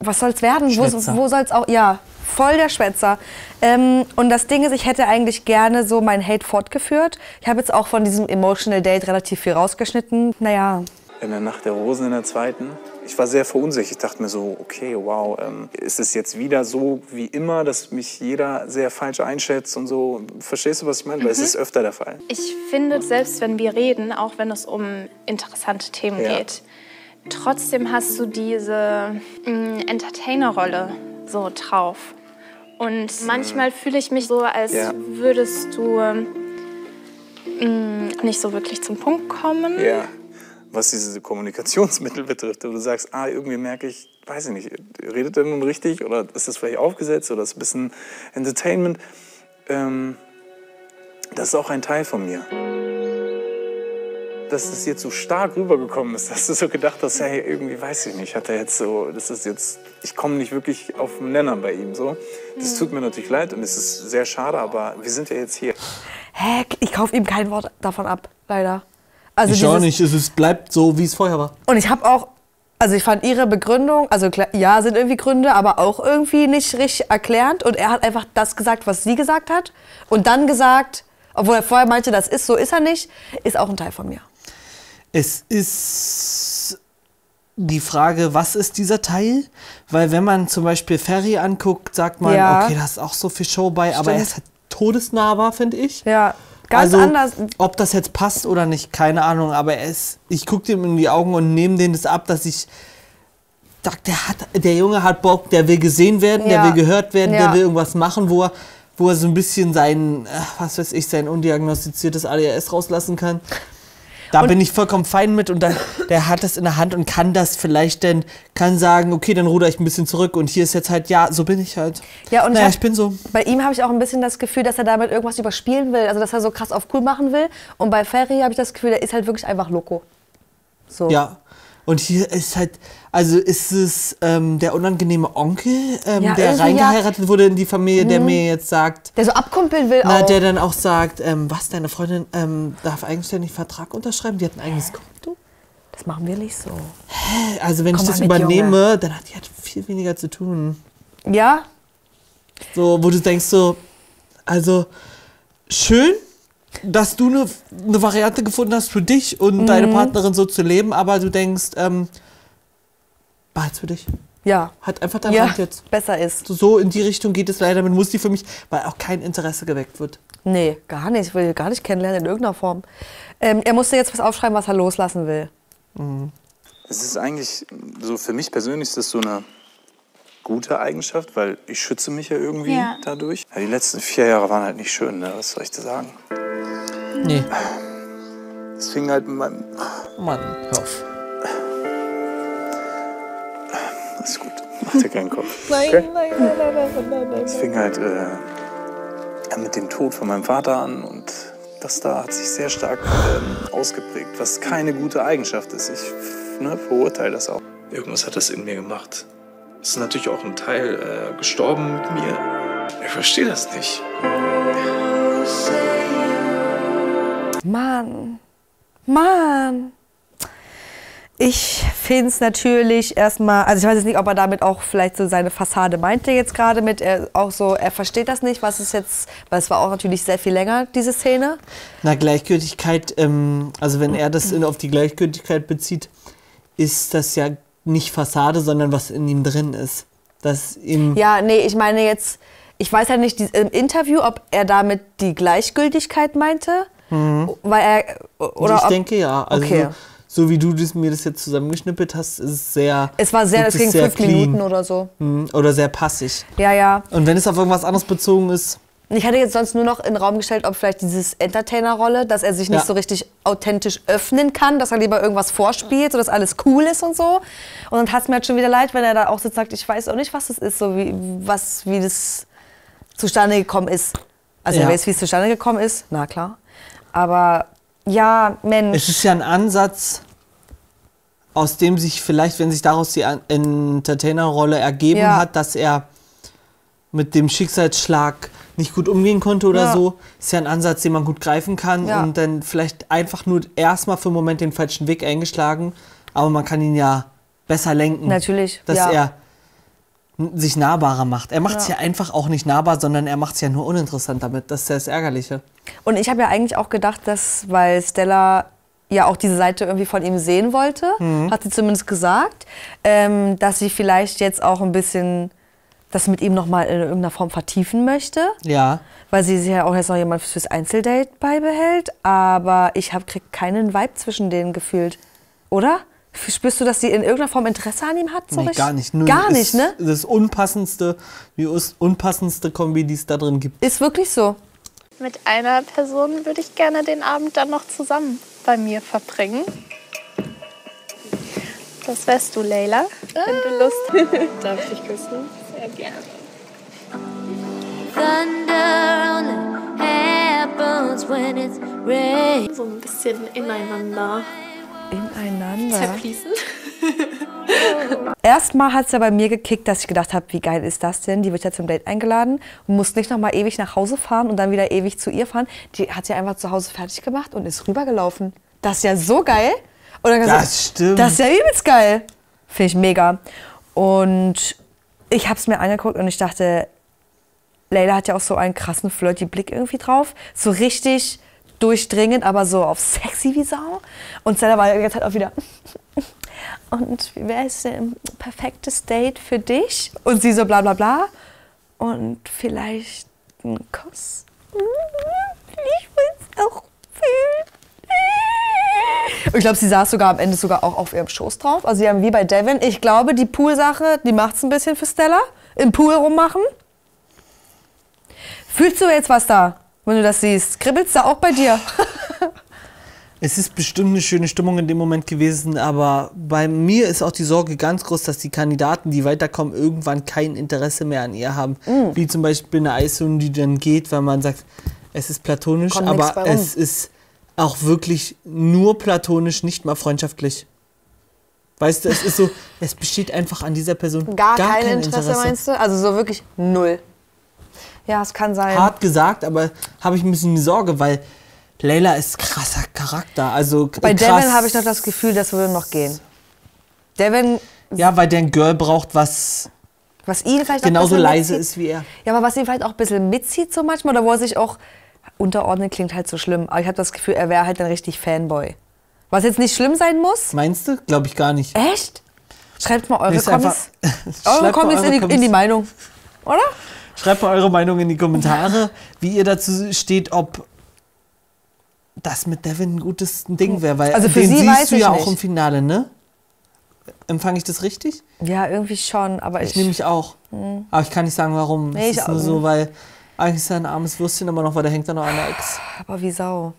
Was soll's werden? Schwätzer. Wo, wo soll's auch. Ja, voll der Schwätzer. Ähm, und das Ding ist, ich hätte eigentlich gerne so mein Hate fortgeführt. Ich habe jetzt auch von diesem Emotional Date relativ viel rausgeschnitten. Naja. In der Nacht der Rosen in der zweiten. Ich war sehr verunsichert. Ich dachte mir so, okay, wow, ähm, ist es jetzt wieder so wie immer, dass mich jeder sehr falsch einschätzt und so? Verstehst du, was ich meine? Weil es Mhm. ist öfter der Fall. Ich finde, selbst wenn wir reden, auch wenn es um interessante Themen Ja. geht, trotzdem hast du diese mm, Entertainer-Rolle so drauf. Und manchmal fühle ich mich so, als Ja. würdest du mm, nicht so wirklich zum Punkt kommen. Ja. Was diese Kommunikationsmittel betrifft. Du sagst, ah, irgendwie merke ich, weiß ich nicht, redet er nun richtig oder ist das vielleicht aufgesetzt oder ist ein bisschen Entertainment? Ähm, das ist auch ein Teil von mir. Dass es jetzt so stark rübergekommen ist, dass du so gedacht hast, hey, irgendwie weiß ich nicht, hat er jetzt so, das ist jetzt, ich komme nicht wirklich auf den Nenner bei ihm so. Das tut mir natürlich leid und es ist sehr schade, aber wir sind ja jetzt hier. Hä? Ich kaufe ihm kein Wort davon ab, leider. Also ich auch nicht. Es bleibt so, wie es vorher war. Und ich habe auch, also ich fand ihre Begründung, also klar, ja, sind irgendwie Gründe, aber auch irgendwie nicht richtig erklärend. Und er hat einfach das gesagt, was sie gesagt hat. Und dann gesagt, obwohl er vorher meinte, das ist so, ist er nicht, ist auch ein Teil von mir. Es ist die Frage, was ist dieser Teil? Weil wenn man zum Beispiel Ferry anguckt, sagt man, Ja. okay, da ist auch so viel Show bei, aber er Stimmt. ist halt todesnahbar, finde ich. Ja, ganz also, anders. Ob das jetzt passt oder nicht, keine Ahnung, aber er ist, ich gucke dem in die Augen und nehme denen das ab, dass ich sag, der, hat, der Junge hat Bock, der will gesehen werden, Ja. der will gehört werden, Ja. der will irgendwas machen, wo er, wo er so ein bisschen sein, äh, was weiß ich, sein undiagnostiziertes ADHS rauslassen kann. Da bin ich vollkommen fein mit und dann, der hat das in der Hand und kann das vielleicht dann, kann sagen, okay, dann ruder ich ein bisschen zurück und hier ist jetzt halt, ja, so bin ich halt. Ja, und naja, ich, ich bin so. Bei ihm habe ich auch ein bisschen das Gefühl, dass er damit irgendwas überspielen will. Also, dass er so krass auf cool machen will. Und bei Ferry habe ich das Gefühl, der ist halt wirklich einfach loco. So. Ja. Und hier ist halt, also ist es ähm, der unangenehme Onkel, ähm, Ja, der irgendwie reingeheiratet wurde in die Familie, der Mhm. mir jetzt sagt, Der so abkumpeln will na, auch. der dann auch sagt, ähm, was, deine Freundin ähm, darf eigenständig Vertrag unterschreiben, die hat ein eigenes Konto. Das machen wir nicht so. Hä? Also wenn Komm ich das übernehme, Junge. dann hat die halt viel weniger zu tun. Ja? So, wo du denkst so, also schön, dass du eine ne Variante gefunden hast für dich und Mhm. deine Partnerin so zu leben, aber du denkst, ähm, behalt's für dich. Ja. Hat einfach dein Ja, Hand jetzt. besser ist. So, in die Richtung geht es leider mit Musti für mich, weil auch kein Interesse geweckt wird. Nee, gar nicht. Ich will ihn gar nicht kennenlernen in irgendeiner Form. Ähm, er musste jetzt was aufschreiben, was er loslassen will. Es ist eigentlich, so für mich persönlich ist das so eine gute Eigenschaft, weil ich schütze mich ja irgendwie Ja. dadurch. Ja, die letzten vier Jahre waren halt nicht schön, ne? was soll ich dir sagen? Nee. Es fing halt mit meinem... Mann, hör auf. Ist gut, mach dir keinen Kopf. Nein, okay? nein, nein, nein, nein, nein, nein. Es fing halt äh, mit dem Tod von meinem Vater an und das da hat sich sehr stark ähm, ausgeprägt, was keine gute Eigenschaft ist. Ich ne, verurteile das auch. Irgendwas hat das in mir gemacht. Es ist natürlich auch ein Teil äh, gestorben mit mir. Ich verstehe das nicht. Mann. Mann. Ich finde es natürlich erstmal, also ich weiß jetzt nicht, ob er damit auch vielleicht so seine Fassade meinte jetzt gerade mit, er auch so, er versteht das nicht, was ist jetzt, weil es war auch natürlich sehr viel länger, diese Szene. Na, Gleichgültigkeit, ähm, also wenn er das in, auf die Gleichgültigkeit bezieht, ist das ja nicht Fassade, sondern was in ihm drin ist. Das ihm Ja, nee, ich meine jetzt, ich weiß ja nicht die, im Interview, ob er damit die Gleichgültigkeit meinte, Mhm. weil er, oder ich ob, denke ja. Also Okay. so, so wie du das, mir das jetzt zusammengeschnippelt hast, ist es sehr. es war sehr, es ging fünf clean. Minuten oder so. Mhm, Oder sehr passig. Ja, ja. Und wenn es auf irgendwas anderes bezogen ist, Ich hatte jetzt sonst nur noch in den Raum gestellt, ob vielleicht dieses Entertainer-Rolle, dass er sich nicht Ja. so richtig authentisch öffnen kann, dass er lieber irgendwas vorspielt, sodass alles cool ist und so. Und dann tat es mir halt schon wieder leid, wenn er da auch sitzt und sagt, ich weiß auch nicht, was das ist, so wie, was, wie das zustande gekommen ist. Also Ja. er weiß, wie es zustande gekommen ist, na klar. Aber ja, Mensch. Es ist ja ein Ansatz, aus dem sich vielleicht, wenn sich daraus die Entertainer-Rolle ergeben Ja. hat, dass er mit dem Schicksalsschlag nicht gut umgehen konnte oder Ja. so, ist ja ein Ansatz, den man gut greifen kann Ja. und dann vielleicht einfach nur erstmal für einen Moment den falschen Weg eingeschlagen, aber man kann ihn ja besser lenken. Natürlich, Dass ja. er sich nahbarer macht. Er macht es Ja. ja einfach auch nicht nahbar, sondern er macht es ja nur uninteressant damit. Das ist ja das Ärgerliche. Und ich habe ja eigentlich auch gedacht, dass, weil Stella ja auch diese Seite irgendwie von ihm sehen wollte, Mhm. hat sie zumindest gesagt, ähm, dass sie vielleicht jetzt auch ein bisschen das mit ihm nochmal in irgendeiner Form vertiefen möchte. Ja. Weil sie sich ja auch jetzt noch jemand fürs Einzeldate beibehält. Aber ich hab, krieg keinen Vibe zwischen denen gefühlt. Oder? Spürst du, dass sie in irgendeiner Form Interesse an ihm hat? So nee, gar nicht. Null. Gar nicht, ne? Das unpassendste, die unpassendste Kombi, die es da drin gibt. Ist wirklich so. Mit einer Person würde ich gerne den Abend dann noch zusammen bei mir verbringen. Das wärst du, Leila, wenn du Lust Darf ich dich küssen? Sehr gerne. Thunder only happens when it's rain. So ein bisschen ineinander Ineinander. zerfließen. Erstmal hat es ja bei mir gekickt, dass ich gedacht habe, wie geil ist das denn? Die wird ja zum Date eingeladen und muss nicht noch mal ewig nach Hause fahren und dann wieder ewig zu ihr fahren. Die hat sie einfach zu Hause fertig gemacht und ist rübergelaufen. Das ist ja so geil. Und dann gesagt, Das stimmt. Das ist ja übelst geil. Finde ich mega. Und ich habe es mir angeguckt und ich dachte, Leila hat ja auch so einen krassen flirty Blick irgendwie drauf. So richtig durchdringend, aber so auf sexy wie Sau. Und Stella war ganze Zeit auch wieder. Und wie wäre es ein perfektes Date für dich? Und sie so bla bla bla. Und vielleicht ein Kuss. Ich will es auch fühlen. Ich glaube, sie saß sogar am Ende sogar auch auf ihrem Schoß drauf. Also sie haben wie bei Devin. Ich glaube, die Poolsache, die macht es ein bisschen für Stella. Im Pool rummachen. Fühlst du jetzt was da, wenn du das siehst? Kribbelt's da auch bei dir? Es ist bestimmt eine schöne Stimmung in dem Moment gewesen, aber bei mir ist auch die Sorge ganz groß, dass die Kandidaten, die weiterkommen, irgendwann kein Interesse mehr an ihr haben. Mm. Wie zum Beispiel eine Eisung, die dann geht, weil man sagt, es ist platonisch, Kommt aber es ist auch wirklich nur platonisch, nicht mal freundschaftlich. Weißt du, es ist so, es besteht einfach an dieser Person Gar, gar, kein Interesse, meinst du? Also so wirklich null. Ja, es kann sein. Hart gesagt, aber habe ich ein bisschen Sorge, weil Layla ist krasser Charakter. Also Bei krass. Devin habe ich noch das Gefühl, das würde noch gehen. Devin, Ja, weil der ein Girl braucht, was was ihn vielleicht genauso leise mitzieht. ist wie er. Ja, aber was ihn vielleicht auch ein bisschen mitzieht so manchmal, oder wo er sich auch unterordnet, klingt halt so schlimm. Aber ich habe das Gefühl, er wäre halt ein richtig Fanboy. Was jetzt nicht schlimm sein muss. Meinst du? Glaube ich gar nicht. Echt? Schreibt mal eure Kommis, eure Kommis in, in die Meinung. Oder? Schreibt mal eure Meinung in die Kommentare, wie ihr dazu steht, ob das mit Devin ein gutes Ding wäre. Weil Also für den sie siehst du ja auch nicht. im Finale, ne? Empfange ich das richtig? Ja, irgendwie schon, aber ich. Ich nehme mich auch. Mhm. Aber ich kann nicht sagen, warum. Nee, es ich ist nur auch so, weil eigentlich ist er ein armes Würstchen immer noch, weil da hängt er noch an der Ex. Aber wie Sau.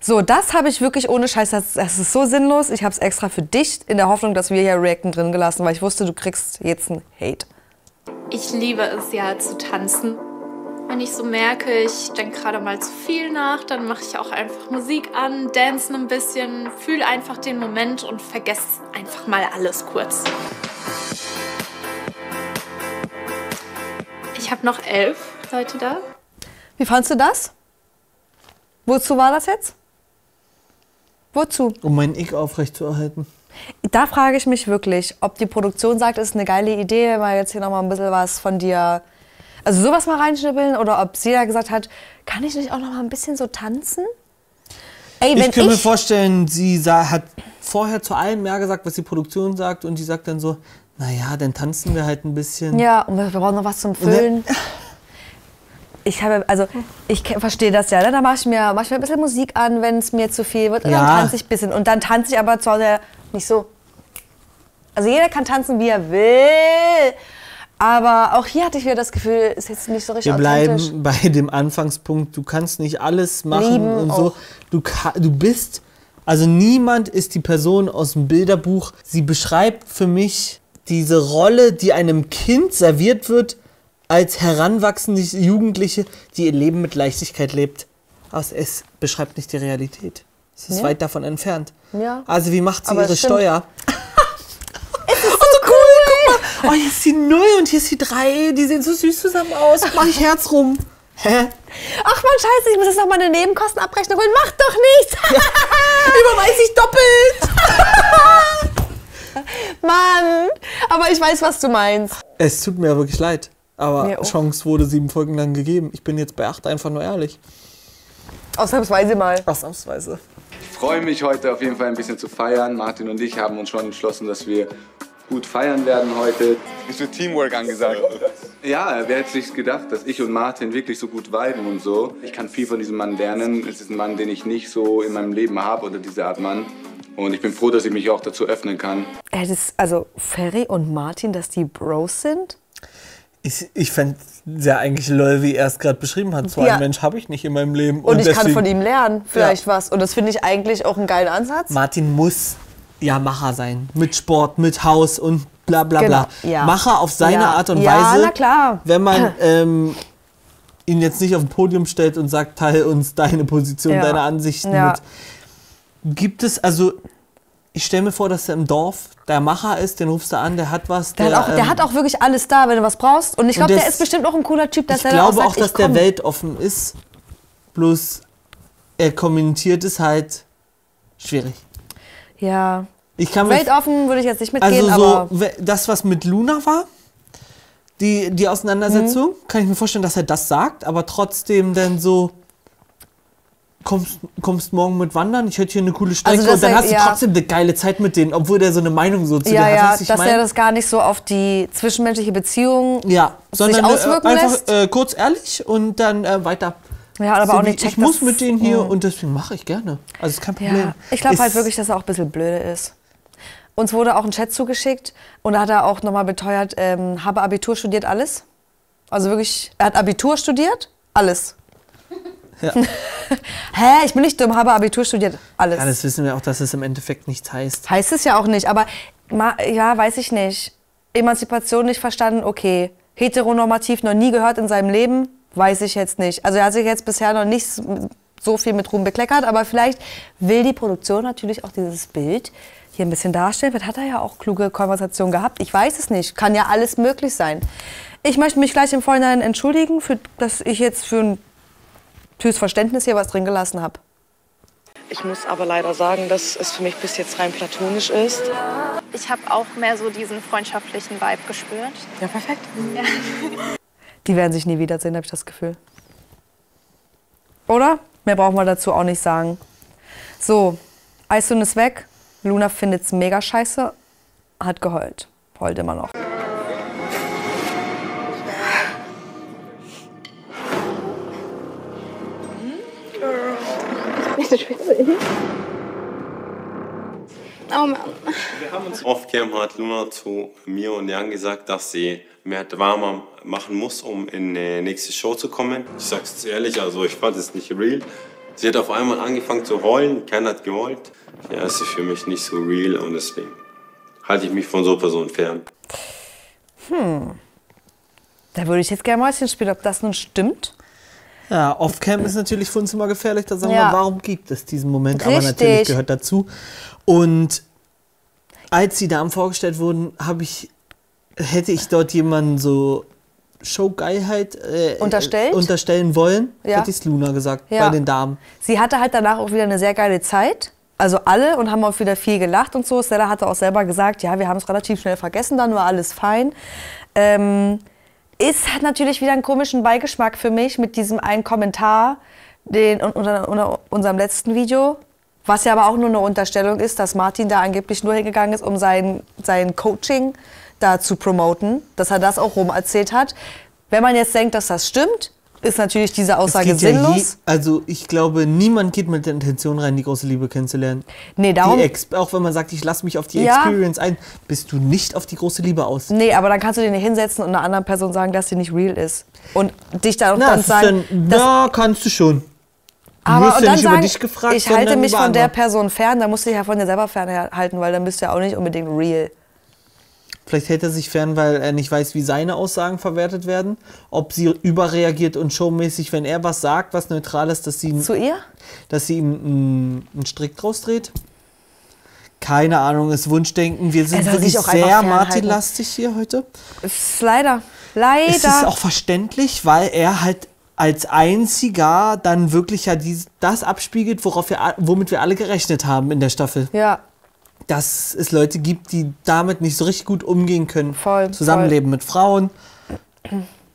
So, das habe ich wirklich ohne Scheiß, das, das ist so sinnlos. Ich habe es extra für dich in der Hoffnung, dass wir hier Reacten drin gelassen, weil ich wusste, du kriegst jetzt einen Hate. Ich liebe es ja zu tanzen. Wenn ich so merke, ich denke gerade mal zu viel nach, dann mache ich auch einfach Musik an, dancen ein bisschen, fühle einfach den Moment und vergesse einfach mal alles kurz. Ich habe noch elf Leute da. Wie fandst du das? Wozu war das jetzt? Wozu? Um mein Ick aufrechtzuerhalten. Da frage ich mich wirklich, ob die Produktion sagt, es ist eine geile Idee, mal jetzt hier noch mal ein bisschen was von dir, also sowas mal reinschnippeln, oder ob sie da gesagt hat, kann ich nicht auch noch mal ein bisschen so tanzen? Ey, wenn Ich kann mir vorstellen, sie sah, hat vorher zu allem mehr gesagt, was die Produktion sagt, und die sagt dann so, naja, dann tanzen wir halt ein bisschen. ja, und wir brauchen noch was zum dann- Füllen. Ich habe, also ich verstehe das ja, ne? da mache ich, mir, mach ich mir ein bisschen Musik an, wenn es mir zu viel wird, und dann Ja. tanze ich ein bisschen. Und dann tanze ich aber zu Hause nicht so. Also jeder kann tanzen, wie er will. Aber auch hier hatte ich wieder das Gefühl, ist jetzt nicht so richtig Wir bleiben bei dem Anfangspunkt. Du kannst nicht alles machen Lieben und so. auch. Du, du bist, also niemand ist die Person aus dem Bilderbuch. Sie beschreibt für mich diese Rolle, die einem Kind serviert wird, als heranwachsende Jugendliche, die ihr Leben mit Leichtigkeit lebt. Aber es beschreibt nicht die Realität. Es ist Ja. weit davon entfernt. Ja. Also wie macht sie Aber ihre. Steuer? Oh, so cool, guck mal. Oh, hier ist die 0 und hier ist die 3. Die sehen so süß zusammen aus. Mach ich Herz rum. Hä? Ach man, scheiße, ich muss jetzt noch mal eine Nebenkostenabrechnung holen. Mach doch nichts! Überweis ich doppelt! Mann! Aber ich weiß, was du meinst. Es tut mir wirklich leid. Aber auch. Chance wurde sieben Folgen lang gegeben. Ich bin jetzt bei acht einfach nur ehrlich. Ausnahmsweise mal. Ausnahmsweise. Ich freue mich heute auf jeden Fall ein bisschen zu feiern. Martin und ich haben uns schon entschlossen, dass wir gut feiern werden heute. Ist so Teamwork angesagt. Ja, wer hätte sich gedacht, dass ich und Martin wirklich so gut viben und so. Ich kann viel von diesem Mann lernen. Es ist ein Mann, den ich nicht so in meinem Leben habe oder diese Art Mann. Und ich bin froh, dass ich mich auch dazu öffnen kann. Ey, das, also Ferry und Martin, dass die Bros sind? Ich, ich fände ja eigentlich lol, wie er es gerade beschrieben hat. So Ja. einen Mensch habe ich nicht in meinem Leben. Und, ich kann deswegen- von ihm lernen, vielleicht was. Und das finde ich eigentlich auch einen geilen Ansatz. Martin muss ja Macher sein. Mit Sport, mit Haus und bla bla Genau, bla. ja. Macher auf seine Ja. Art und Ja, Weise. na klar. Wenn man ähm, ihn jetzt nicht auf ein Podium stellt und sagt, teil uns deine Position, Ja. deine Ansichten Ja. mit. Gibt es, also ich stelle mir vor, dass er im Dorf der Macher ist, den rufst du an, der hat was. Der, hat auch, der ähm, hat auch wirklich alles da, wenn du was brauchst. Und ich glaube, der ist bestimmt auch ein cooler Typ, dass ich er glaube auch, auch, dass ich der komm. weltoffen ist. Bloß er kommentiert es halt schwierig. Ja. Ich kann Weltoffen würde ich jetzt nicht mitgehen, Also so das, was mit Luna war, die, die Auseinandersetzung, Mhm. kann ich mir vorstellen, dass er das sagt, aber trotzdem dann so, kommst, kommst morgen mit wandern, ich hätte hier eine coole Strecke Also, und dann er- hast du ja. trotzdem eine geile Zeit mit denen, obwohl der so eine Meinung so zu ja, dir hat. ja, dass mein? er das gar nicht so auf die zwischenmenschliche Beziehung ja, sich sondern auswirken äh, einfach lässt. äh, kurz ehrlich und dann äh, weiter. Ja, aber So auch nicht checkt, Ich muss mit denen hier Mhm. und deswegen mache ich gerne. Also ist kein Problem. Ja, ich glaube halt wirklich, dass er auch ein bisschen blöde ist. Uns wurde auch ein Chat zugeschickt und da hat er auch nochmal beteuert, ähm, habe Abitur studiert, alles. Also wirklich, er hat Abitur studiert, alles. Ja. Hä, ich bin nicht dumm, habe Abitur studiert, alles. Ja, das wissen wir auch, dass es im Endeffekt nichts heißt. Heißt es ja auch nicht, aber ja, weiß ich nicht. Emanzipation nicht verstanden, okay. Heteronormativ noch nie gehört in seinem Leben, weiß ich jetzt nicht. Also er hat sich jetzt bisher noch nicht so viel mit Ruhm bekleckert, aber vielleicht will die Produktion natürlich auch dieses Bild hier ein bisschen darstellen. Vielleicht hat er ja auch kluge Konversationen gehabt. Ich weiß es nicht. Kann ja alles möglich sein. Ich möchte mich gleich im Vorhinein entschuldigen, für, dass ich jetzt für ein fürs Verständnis hier was drin gelassen habe. Ich muss aber leider sagen, dass es für mich bis jetzt rein platonisch ist. Ich habe auch mehr so diesen freundschaftlichen Vibe gespürt. Ja, perfekt. Ja. Die werden sich nie wiedersehen, habe ich das Gefühl. Oder? Mehr brauchen wir dazu auch nicht sagen. So, Eistun ist weg. Luna findet's mega scheiße. Hat geheult. Heult immer noch. Oh Mann. Off-Cam hat Luna zu mir und Jan gesagt, dass sie mehr Drama machen muss, um in die nächste Show zu kommen. Ich sag's ehrlich, also ich fand es nicht real. Sie hat auf einmal angefangen zu heulen, keiner hat geheult. Ja, es ist für mich nicht so real und deswegen halte ich mich von so Personen fern. Hm. Da würde ich jetzt gerne Mäuschen spielen, ob das nun stimmt. Ja, Off-Cam ist natürlich für uns immer gefährlich. Da sagen Ja. wir, warum gibt es diesen Moment? Aber Richtig. natürlich gehört dazu. Und als die Damen vorgestellt wurden, habe ich, hätte ich dort jemanden so Showgeilheit äh, Unterstellt? unterstellen wollen, Ja. hätte ich es Luna gesagt, Ja. bei den Damen. Sie hatte halt danach auch wieder eine sehr geile Zeit. Also alle und haben auch wieder viel gelacht und so. Stella hatte auch selber gesagt, ja, wir haben es relativ schnell vergessen, dann war alles fein. Ähm, ist hat natürlich wieder einen komischen Beigeschmack für mich mit diesem einen Kommentar, den unter, unter unserem letzten Video, was ja aber auch nur eine Unterstellung ist, dass Martin da angeblich nur hingegangen ist, um sein, sein Coaching da zu promoten, dass er das auch rum erzählt hat. Wenn man jetzt denkt, dass das stimmt, ist natürlich diese Es Aussage geht ja je, sinnlos. also ich glaube, niemand geht mit der Intention rein, die große Liebe kennenzulernen. Nee, darum- auch wenn man sagt, ich lasse mich auf die Ja. Experience ein, bist du nicht auf die große Liebe aus. Nee, aber dann kannst du dir nicht hinsetzen und einer anderen Person sagen, dass sie nicht real ist. Und dich dann auch Na, dann sagen, dann, ja, kannst du schon. Du aber und ja dann nicht sagen, über dich gefragt, ich halte mich von der andere. Person fern, dann musst du dich ja von dir selber fernhalten, weil dann bist du ja auch nicht unbedingt real. Vielleicht hält er sich fern, weil er nicht weiß, wie seine Aussagen verwertet werden. Ob sie überreagiert und showmäßig, wenn er was sagt, was neutral ist, dass sie, Zu ihr? dass sie ihm einen Strick draus dreht. Keine Ahnung, ist Wunschdenken. Wir sind wirklich sehr. Martin-lastig hier heute. Ist leider. Leider. Es ist auch verständlich, weil er halt als einziger dann wirklich ja dies, das abspiegelt, worauf wir, womit wir alle gerechnet haben in der Staffel. Ja. Dass es Leute gibt, die damit nicht so richtig gut umgehen können. Voll, Zusammenleben mit Frauen,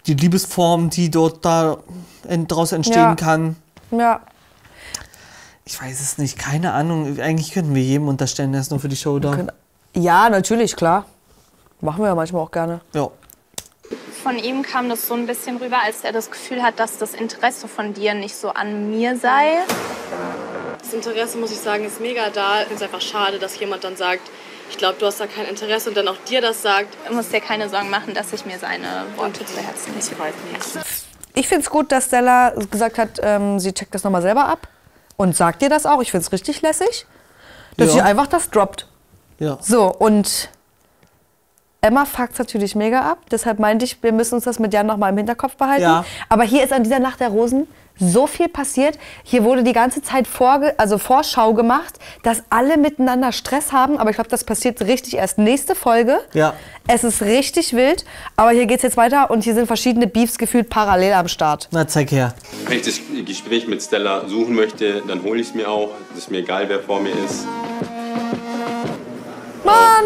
die Liebesform, die dort da draus entstehen Ja. kann. Ja. Ich weiß es nicht, keine Ahnung. Eigentlich könnten wir jedem unterstellen, der ist nur für die Show da. Ja, natürlich, klar. Machen wir ja manchmal auch gerne. Ja. Von ihm kam das so ein bisschen rüber, als er das Gefühl hat, dass das Interesse von dir nicht so an mir sei. Das Interesse, muss ich sagen, ist mega da. Ich finde es einfach schade, dass jemand dann sagt, ich glaube, du hast da kein Interesse und dann auch dir das sagt. Du musst dir keine Sorgen machen, dass ich mir seine Worte zu Herzen nehme. Ich finde es gut, dass Stella gesagt hat, ähm, sie checkt das nochmal selber ab. Und sagt dir das auch. Ich finde es richtig lässig, dass Ja. sie einfach das droppt. Ja. So, und Emma fuckt natürlich mega ab. Deshalb meinte ich, wir müssen uns das mit Jan nochmal im Hinterkopf behalten. Ja. Aber hier ist an dieser Nacht der Rosen so viel passiert. Hier wurde die ganze Zeit Vorge also Vorschau gemacht, dass alle miteinander Stress haben. Aber ich glaube, das passiert richtig erst nächste Folge. Ja. Es ist richtig wild. Aber hier geht es jetzt weiter und hier sind verschiedene Beefs gefühlt parallel am Start. Na, zeig her. Wenn ich das Gespräch mit Stella suchen möchte, dann hole ich es mir auch. Das ist mir egal, wer vor mir ist. Mann!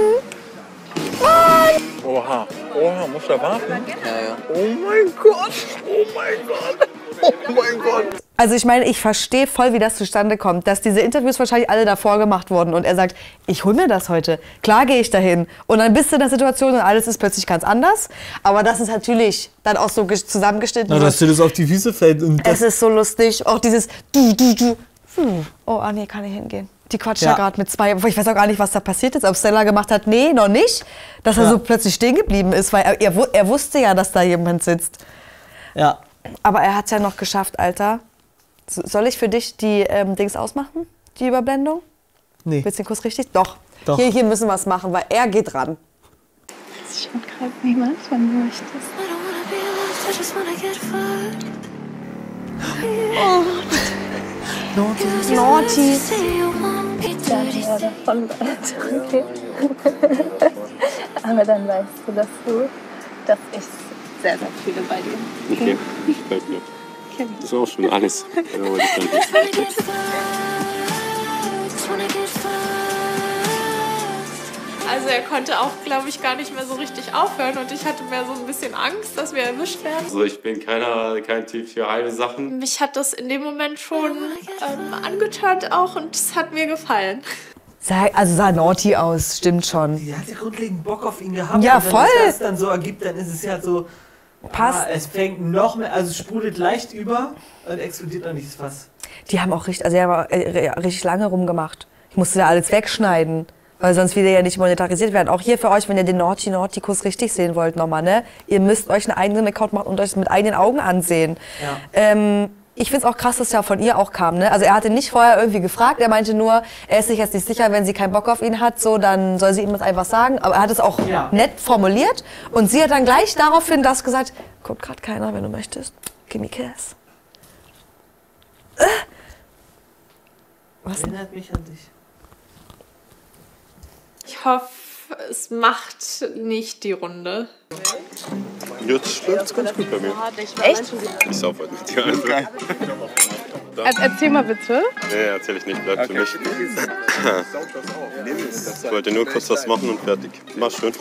Mann! Oha, oha, muss da warten? Ja, ja. Oh mein Gott, oh mein Gott, oh mein Gott. Also ich meine, ich verstehe voll, wie das zustande kommt, dass diese Interviews wahrscheinlich alle davor gemacht wurden und er sagt, ich hol mir das heute, klar gehe ich dahin. Und dann bist du in der Situation und alles ist plötzlich ganz anders. Aber das ist natürlich dann auch so ges- zusammengeschnitten. Na, dass dir das auf die Füße fällt und es ist so lustig, auch dieses du, du, du. Hm. Oh, ah nee, kann ich hingehen. Die quatscht Ja. da gerade mit zwei. Ich weiß auch gar nicht, was da passiert ist. Ob Stella gemacht hat, nee, noch nicht. Dass er Ja. so plötzlich stehen geblieben ist, weil er, er, er wusste ja, dass da jemand sitzt. ja. Aber er hat es ja noch geschafft, Alter. So- Soll ich für dich die ähm, Dings ausmachen? Die Überblendung? Nee. Willst du den Kuss richtig? Doch. Doch. Hier, hier müssen wir es machen, weil er geht ran. Ich mich mal, wenn du möchtest. I just wanna get fucked. Naughty. Naughty. Ja, davon okay. Aber dann weißt du, dass du, dass ich sehr, sehr fühle bei dir. Okay, ich bleib mir. Das ist auch schon alles. Also er konnte auch, glaube ich, gar nicht mehr so richtig aufhören und ich hatte mehr so ein bisschen Angst, dass wir erwischt werden. Also ich bin keiner, kein Typ für halbe Sachen. Mich hat das in dem Moment schon ähm, angeturnt auch und es hat mir gefallen. Sah, also sah naughty aus, stimmt schon. Sie hat ja grundlegend Bock auf ihn gehabt. Ja, und wenn voll. sich das dann so ergibt, dann ist es ja so. Passt. Ah, es fängt noch mehr, also es sprudelt leicht über und explodiert noch nicht das Fass. Die haben auch richtig, also die haben äh, richtig lange rumgemacht. Ich musste da alles wegschneiden. Weil sonst wieder ja nicht monetarisiert werden. Auch hier für euch, wenn ihr den Naughty Naughty Kuss richtig sehen wollt nochmal, ne? Ihr müsst euch einen eigenen Account machen und euch mit eigenen Augen ansehen. Ja. Ähm, ich finde es auch krass, dass ja von ihr auch kam. Ne? Also er hatte nicht vorher irgendwie gefragt, er meinte nur, er ist sich jetzt nicht sicher, wenn sie keinen Bock auf ihn hat, so dann soll sie ihm das einfach sagen. Aber er hat es auch Ja. nett formuliert und sie hat dann gleich daraufhin das gesagt, guckt gerade keiner, wenn du möchtest, give me kiss. Äh. Was? Erinnert mich an dich. Ich hoffe, es macht nicht die Runde. Jetzt läuft's ganz gut bei mir. Echt? Ich sauf heute mit dir einfach. Also erzähl mal bitte. Nee, erzähl ich nicht, bleibt für mich. Ich wollte nur kurz was machen und fertig. Mach schön.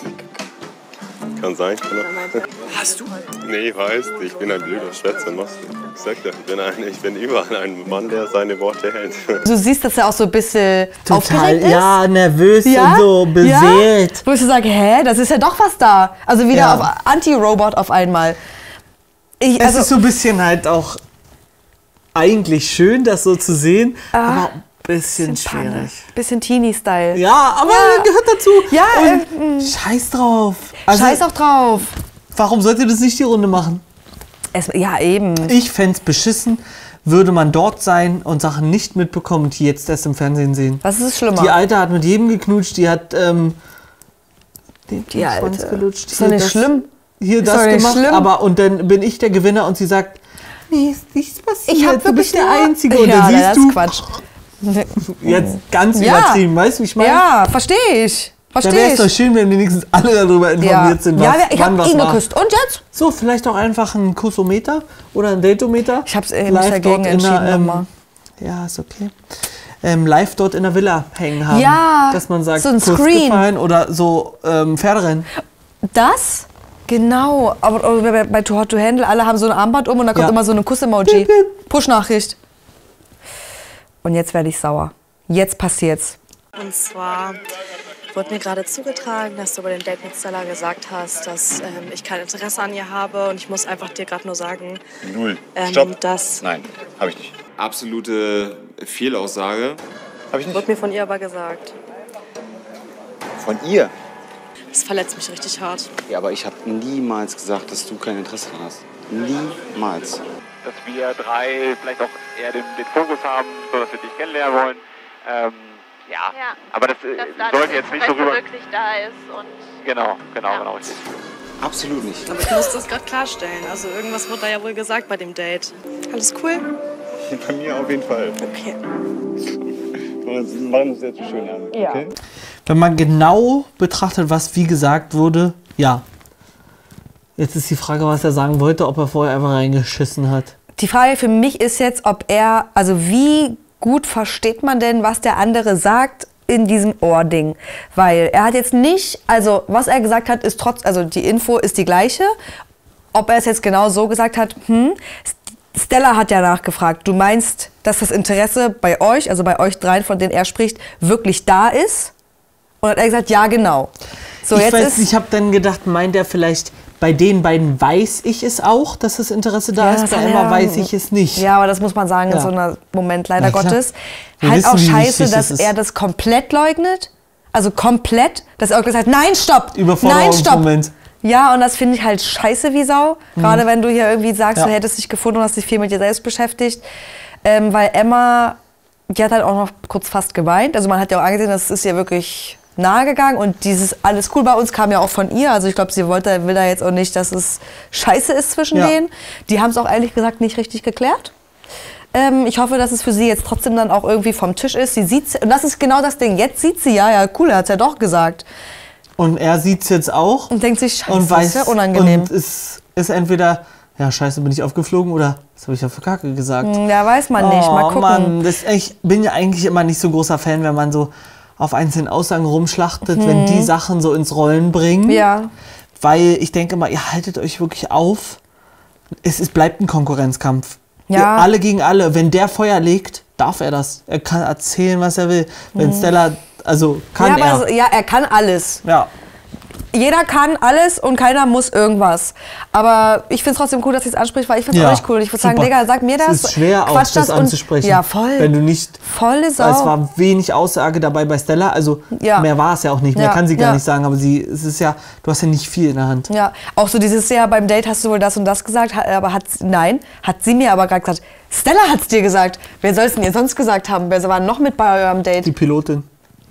Kann sein, kann er. Hast du? Nee, ich weiß, ich bin ein blöder Schwätzer. machst du. Ich sag dir, ich bin, ein, ich bin überall ein Mann, der seine Worte hält. Du siehst, dass er auch so ein bisschen Total, aufgeregt ist. ja, nervös Ja? und so beseelt. Ja? Wo ich so sage, hä, das ist ja doch was da. Also wieder Ja. auf Anti-Robot auf einmal. Ich, es also, ist so ein bisschen halt auch eigentlich schön, das so zu sehen, Ah, aber ein bisschen, Panne. schwierig. Bisschen Teenie-Style. Ja, aber gehört dazu. Ja, Und äh, scheiß drauf. Also, Scheiß auch drauf. Warum sollte das nicht die Runde machen? Es, ja, eben. Ich fände es beschissen, würde man dort sein und Sachen nicht mitbekommen, die jetzt erst im Fernsehen sehen. Was ist schlimmer? Die Alte hat mit jedem geknutscht, die hat ähm, den Die Alte. gelutscht. Ist doch nicht das- schlimm. Hier Ist das gemacht, schlimm. aber und dann bin ich der Gewinner und sie sagt, nee, ist nichts passiert. Ich hab du bist wirklich der nur- Einzige. Und ja, dann das siehst ist du, Quatsch. jetzt ganz Ja. übertrieben, weißt du, wie ich meine? Ja, verstehe ich. Da wäre es doch schön, wenn wenigstens alle darüber informiert Ja. sind, was, Ja, ich hab wann was ihn war. geküsst. Und jetzt? So, vielleicht auch einfach ein Kussometer oder ein Datometer. Ich hab's äh, mich Live dagegen dort in entschieden der, ähm, nochmal. Ja, ist okay. Ähm, live dort in der Villa hängen haben. Ja, Dass man sagt, so ein Kuss Screen. gefallen oder so ähm, Pferderennen. Das? Genau. Aber aber bei, bei Too Hot to Handle, alle haben so ein Armband um und da kommt Ja. immer so eine Kuss-Emoji. Push-Nachricht. Und jetzt werde ich sauer. Jetzt passiert's. Und zwar wurde mir gerade zugetragen, dass du bei dem Date mit Stella gesagt hast, dass ähm, ich kein Interesse an ihr habe. Und ich muss einfach dir gerade nur sagen, Null. ähm, Stopp. das Nein, habe ich nicht. Absolute Fehlaussage. Habe ich nicht. wurde mir von ihr aber gesagt. Von ihr? Das verletzt mich richtig hart. Ja, aber ich habe niemals gesagt, dass du kein Interesse dran hast. Niemals. dass wir drei vielleicht auch eher den, den Fokus haben, so dass wir dich kennenlernen wollen. Ähm, ja. aber das, äh, sollte jetzt nicht so rüber. wirklich da ist und Genau, genau, genau, richtig. Absolut nicht. Aber ich muss das gerade klarstellen. Also irgendwas wurde da ja wohl gesagt bei dem Date. Alles cool? Bei mir auf jeden Fall. Okay. Wir machen uns jetzt so schön an. Ja. Okay? Wenn man genau betrachtet, was wie gesagt wurde, ja. Jetzt ist die Frage, was er sagen wollte, ob er vorher einfach reingeschissen hat. Die Frage für mich ist jetzt, ob er, also wie gut versteht man denn, was der andere sagt in diesem Ohrding? Weil er hat jetzt nicht, also was er gesagt hat, ist trotz, also die Info ist die gleiche. Ob er es jetzt genau so gesagt hat, hm, Stella hat ja nachgefragt. Du meinst, dass das Interesse bei euch, also bei euch dreien, von denen er spricht, wirklich da ist? Und hat er gesagt, ja, genau. So, ich jetzt weiß, ist, ich habe dann gedacht, meint er vielleicht, bei den beiden weiß ich es auch, dass das Interesse da Ja, ist, bei Emma er- weiß ich es nicht. Ja, aber das muss man sagen in Ja. so einem Moment leider. Gottes. Wir halt wissen, auch scheiße, dass das er das komplett leugnet. Also komplett, dass er auch gesagt hat, nein, stopp! Nein, stopp! Überforderungsmoment. Ja, und das finde ich halt scheiße wie Sau. Mhm. Gerade wenn du hier irgendwie sagst, Ja. du hättest dich gefunden und hast dich viel mit dir selbst beschäftigt. Ähm, weil Emma, die hat halt auch noch kurz fast geweint. Also man hat ja auch angesehen, das ist ihr wirklich nahe gegangen. Und dieses alles cool bei uns kam ja auch von ihr. Also ich glaube, sie wollte, will da jetzt auch nicht, dass es scheiße ist zwischen Ja. denen. Die haben es auch ehrlich gesagt nicht richtig geklärt. Ähm, ich hoffe, dass es für sie jetzt trotzdem dann auch irgendwie vom Tisch ist. Sie sieht und das ist genau das Ding. Jetzt sieht sie ja, ja cool, er hat ja doch gesagt. Und er sieht es jetzt auch. Und denkt sich, scheiße, und weiß, ist ja unangenehm. Und es ist entweder, ja, scheiße, bin ich aufgeflogen oder das habe ich auf Kacke gesagt. Hm, Ja, weiß man nicht. Mal Oh, gucken. Mann, das, ich bin ja eigentlich immer nicht so großer Fan, wenn man so auf einzelnen Aussagen rumschlachtet, Mhm. wenn die Sachen so ins Rollen bringen. Ja. Weil ich denke immer, ihr haltet euch wirklich auf. Es, es bleibt ein Konkurrenzkampf. Ja. Ihr, alle gegen alle. Wenn der Feuer legt, darf er das. Er kann erzählen, was er will. Wenn Mhm. Stella, also kann ja, er. so- ja, er kann alles. Ja. Jeder kann alles und keiner muss irgendwas. Aber ich finde es trotzdem cool, dass sie es anspricht, weil ich finde es Ja, auch nicht cool. Und ich würde sagen. Digga, sag mir das. Es ist schwer, auch Quatsch das und- anzusprechen. Ja, voll. Wenn du nicht. Volle Sau. Es war wenig Aussage dabei bei Stella. Also Ja. mehr war es ja auch nicht. Mehr Ja, kann sie gar nicht sagen. Aber sie, es ist ja, du hast ja nicht viel in der Hand. Ja, auch so dieses Jahr beim Date hast du wohl das und das gesagt, aber hat nein, hat sie mir aber gerade gesagt. Stella hat's dir gesagt. Wer soll es denn ihr sonst gesagt haben? Wer war noch mit bei eurem Date? Die Pilotin.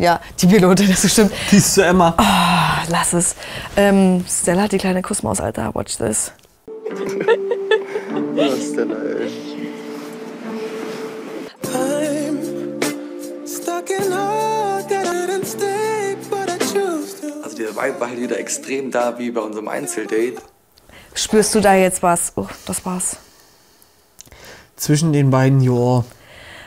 Ja, die Pilotin, das ist stimmt. Die ist zu Emma. Ah, lass es. Ähm, Stella hat die kleine Kussmaus, Alter. Watch this. Was ist denn, ey? Also der Vibe war halt wieder extrem da, wie bei unserem Einzeldate. Spürst du da jetzt was? Oh, das war's. Zwischen den beiden, joa.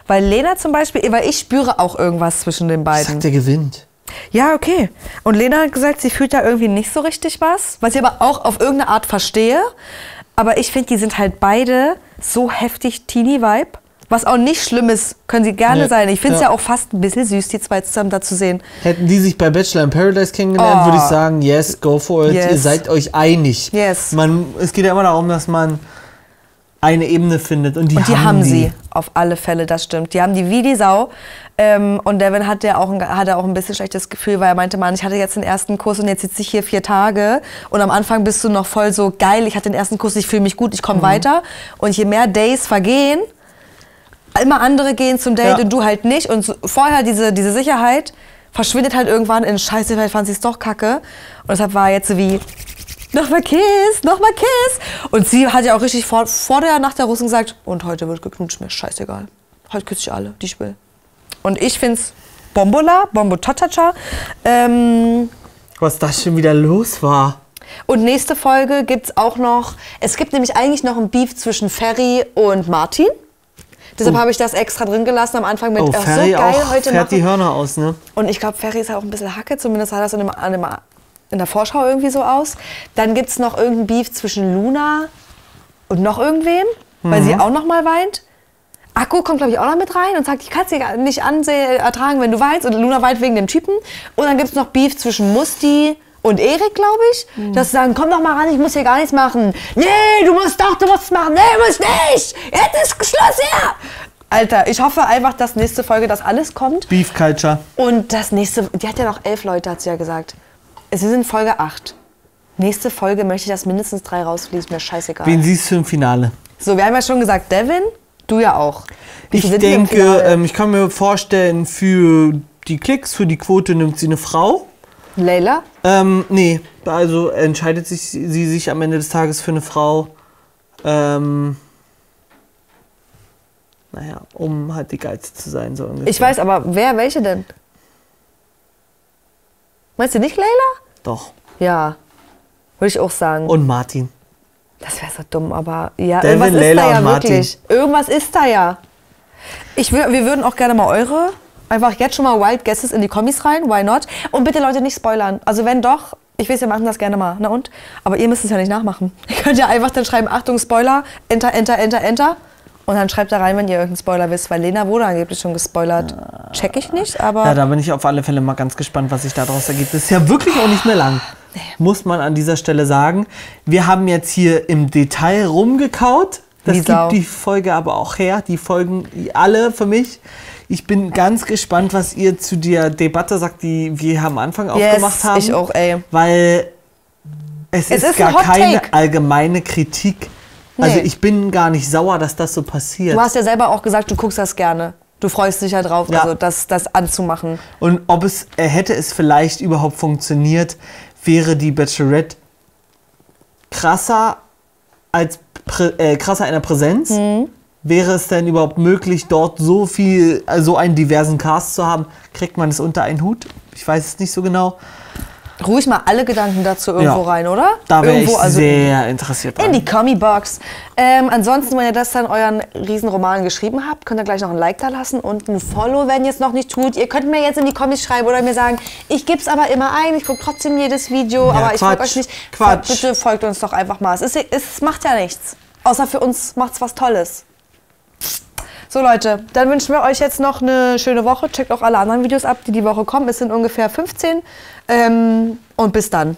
Weil Lena zum Beispiel, weil ich spüre auch irgendwas zwischen den Ich beiden. sag, der gewinnt. Ja, okay. Und Lena hat gesagt, sie fühlt da irgendwie nicht so richtig was, was ich aber auch auf irgendeine Art verstehe. Aber ich finde, die sind halt beide so heftig Teenie-Vibe. Was auch nicht schlimm ist, können sie gerne Nee, sein. Ich finde es ja. ja. auch fast ein bisschen süß, die zwei zusammen da zu sehen. Hätten die sich bei Bachelor in Paradise kennengelernt, Oh. würde ich sagen, yes, go for it. Yes. Ihr seid euch einig. Yes. Man, es geht ja immer darum, dass man eine Ebene findet. Und die, Und die haben, haben die. sie auf alle Fälle, das stimmt. Die haben die wie die Sau. Ähm, und Devin hatte auch, ein, hatte auch ein bisschen schlechtes Gefühl, weil er meinte, Mann, ich hatte jetzt den ersten Kurs und jetzt sitze ich hier vier Tage. Und am Anfang bist du noch voll so geil, ich hatte den ersten Kurs, ich fühle mich gut, ich komme Mhm. weiter. Und je mehr Days vergehen, immer andere gehen zum Date Ja. und du halt nicht. Und so, vorher diese, diese Sicherheit verschwindet halt irgendwann in Scheiße, vielleicht fand sie es doch kacke. Und deshalb war jetzt so wie, nochmal Kiss, nochmal Kiss. Und sie hat ja auch richtig vor, vor der Nacht der Russen gesagt, und heute wird geknutscht, mir ist scheißegal. Heute küsse ich alle, die ich will. Und ich find's Bombola, Bombo Tatacha. Ähm, Was das schon wieder los war. und nächste Folge gibt's auch noch, es gibt nämlich eigentlich noch ein Beef zwischen Ferry und Martin. Deshalb Oh. habe ich das extra drin gelassen am Anfang mit, Oh, ach, Ferry so geil auch heute fährt die machen. Hörner aus, ne? Und ich glaube, Ferry ist halt auch ein bisschen Hacke, zumindest sah das in, dem, an dem, in der Vorschau irgendwie so aus. Dann gibt es noch irgendein Beef zwischen Luna und noch irgendwem, weil Mhm. sie auch noch mal weint. Akku kommt, glaube ich, auch noch mit rein und sagt, ich kann es dir nicht ansehen, ertragen, wenn du weinst. Und Luna weint wegen dem Typen. Und dann gibt es noch Beef zwischen Musti und Erik, glaube ich. Dass sie sagen, komm doch mal ran, ich muss hier gar nichts machen. Nee, du musst doch, du musst es machen. Nee, musst nicht. Jetzt ist Schluss her. Alter, ich hoffe einfach, dass nächste Folge das alles kommt. Beef Culture. Und das nächste, die hat ja noch elf Leute, hat sie ja gesagt. Es ist in Folge 8. Nächste Folge möchte ich, dass mindestens drei rausfliegen, ist mir scheißegal. Wen siehst du im Finale? So, wir haben ja schon gesagt, Devin, du ja auch. Ich denke, ähm, ich kann mir vorstellen, für die Klicks, für die Quote nimmt sie eine Frau. Leila? Ähm, nee, also entscheidet sich, sie sich am Ende des Tages für eine Frau. Ähm, naja, um halt die Geilste zu sein, so ungefähr. Ich weiß aber, wer, welche denn? Meinst du nicht Leila? Doch. Ja, würde ich auch sagen. Und Martin. Das wäre so dumm, aber ja, Devin, irgendwas ist Leila da ja und Martin. wirklich. Irgendwas ist da ja. Ich wür, wir würden auch gerne mal eure, einfach jetzt schon mal Wild Guesses in die Kommis rein, why not? Und bitte Leute nicht spoilern. Also wenn doch, ich weiß, wir machen das gerne mal, na und? Aber ihr müsst es ja nicht nachmachen. Ihr könnt ja einfach dann schreiben, Achtung, Spoiler, Enter, Enter, Enter, Enter. Und dann schreibt da rein, wenn ihr irgendeinen Spoiler wisst, weil Lena wurde angeblich schon gespoilert. Check ich nicht, aber... Ja, da bin ich auf alle Fälle mal ganz gespannt, was sich daraus ergibt. Das ist ja wirklich auch nicht mehr lang. Muss man an dieser Stelle sagen. Wir haben jetzt hier im Detail rumgekaut. Das Wie Sau. gibt die Folge aber auch her. Die Folgen alle für mich. Ich bin ganz gespannt, was ihr zu der Debatte sagt, die wir am Anfang Yes, aufgemacht haben. ich auch, ey. Weil es, Es ist, ist gar keine allgemeine Kritik. Also Nee. ich bin gar nicht sauer, dass das so passiert. Du hast ja selber auch gesagt, du guckst das gerne. Du freust dich ja drauf, Ja. also das, das anzumachen. Und ob es, äh, hätte es vielleicht überhaupt funktioniert, wäre die Bachelorette krasser als äh, krasser in der Präsenz? Mhm. Wäre es denn überhaupt möglich, dort so viel, äh, so einen diversen Cast zu haben? Kriegt man es unter einen Hut? Ich weiß es nicht so genau. Ruhig mal alle Gedanken dazu irgendwo Ja. rein, oder? Da wäre ich also sehr interessiert In dran. die Kommi-Box. Ähm, ansonsten, wenn ihr das dann euren Riesenroman geschrieben habt, könnt ihr gleich noch ein Like da lassen und ein Follow, wenn ihr es noch nicht tut. Ihr könnt mir jetzt in die Kommis schreiben oder mir sagen, ich gebe es aber immer ein, ich gucke trotzdem jedes Video, Ja, aber ich folge euch nicht. Quatsch. Bitte folgt uns doch einfach mal. Es, ist, es macht ja nichts. Außer für uns macht es was Tolles. So Leute, dann wünschen wir euch jetzt noch eine schöne Woche. Checkt auch alle anderen Videos ab, die die Woche kommen. Es sind ungefähr 15. Ähm, und bis dann.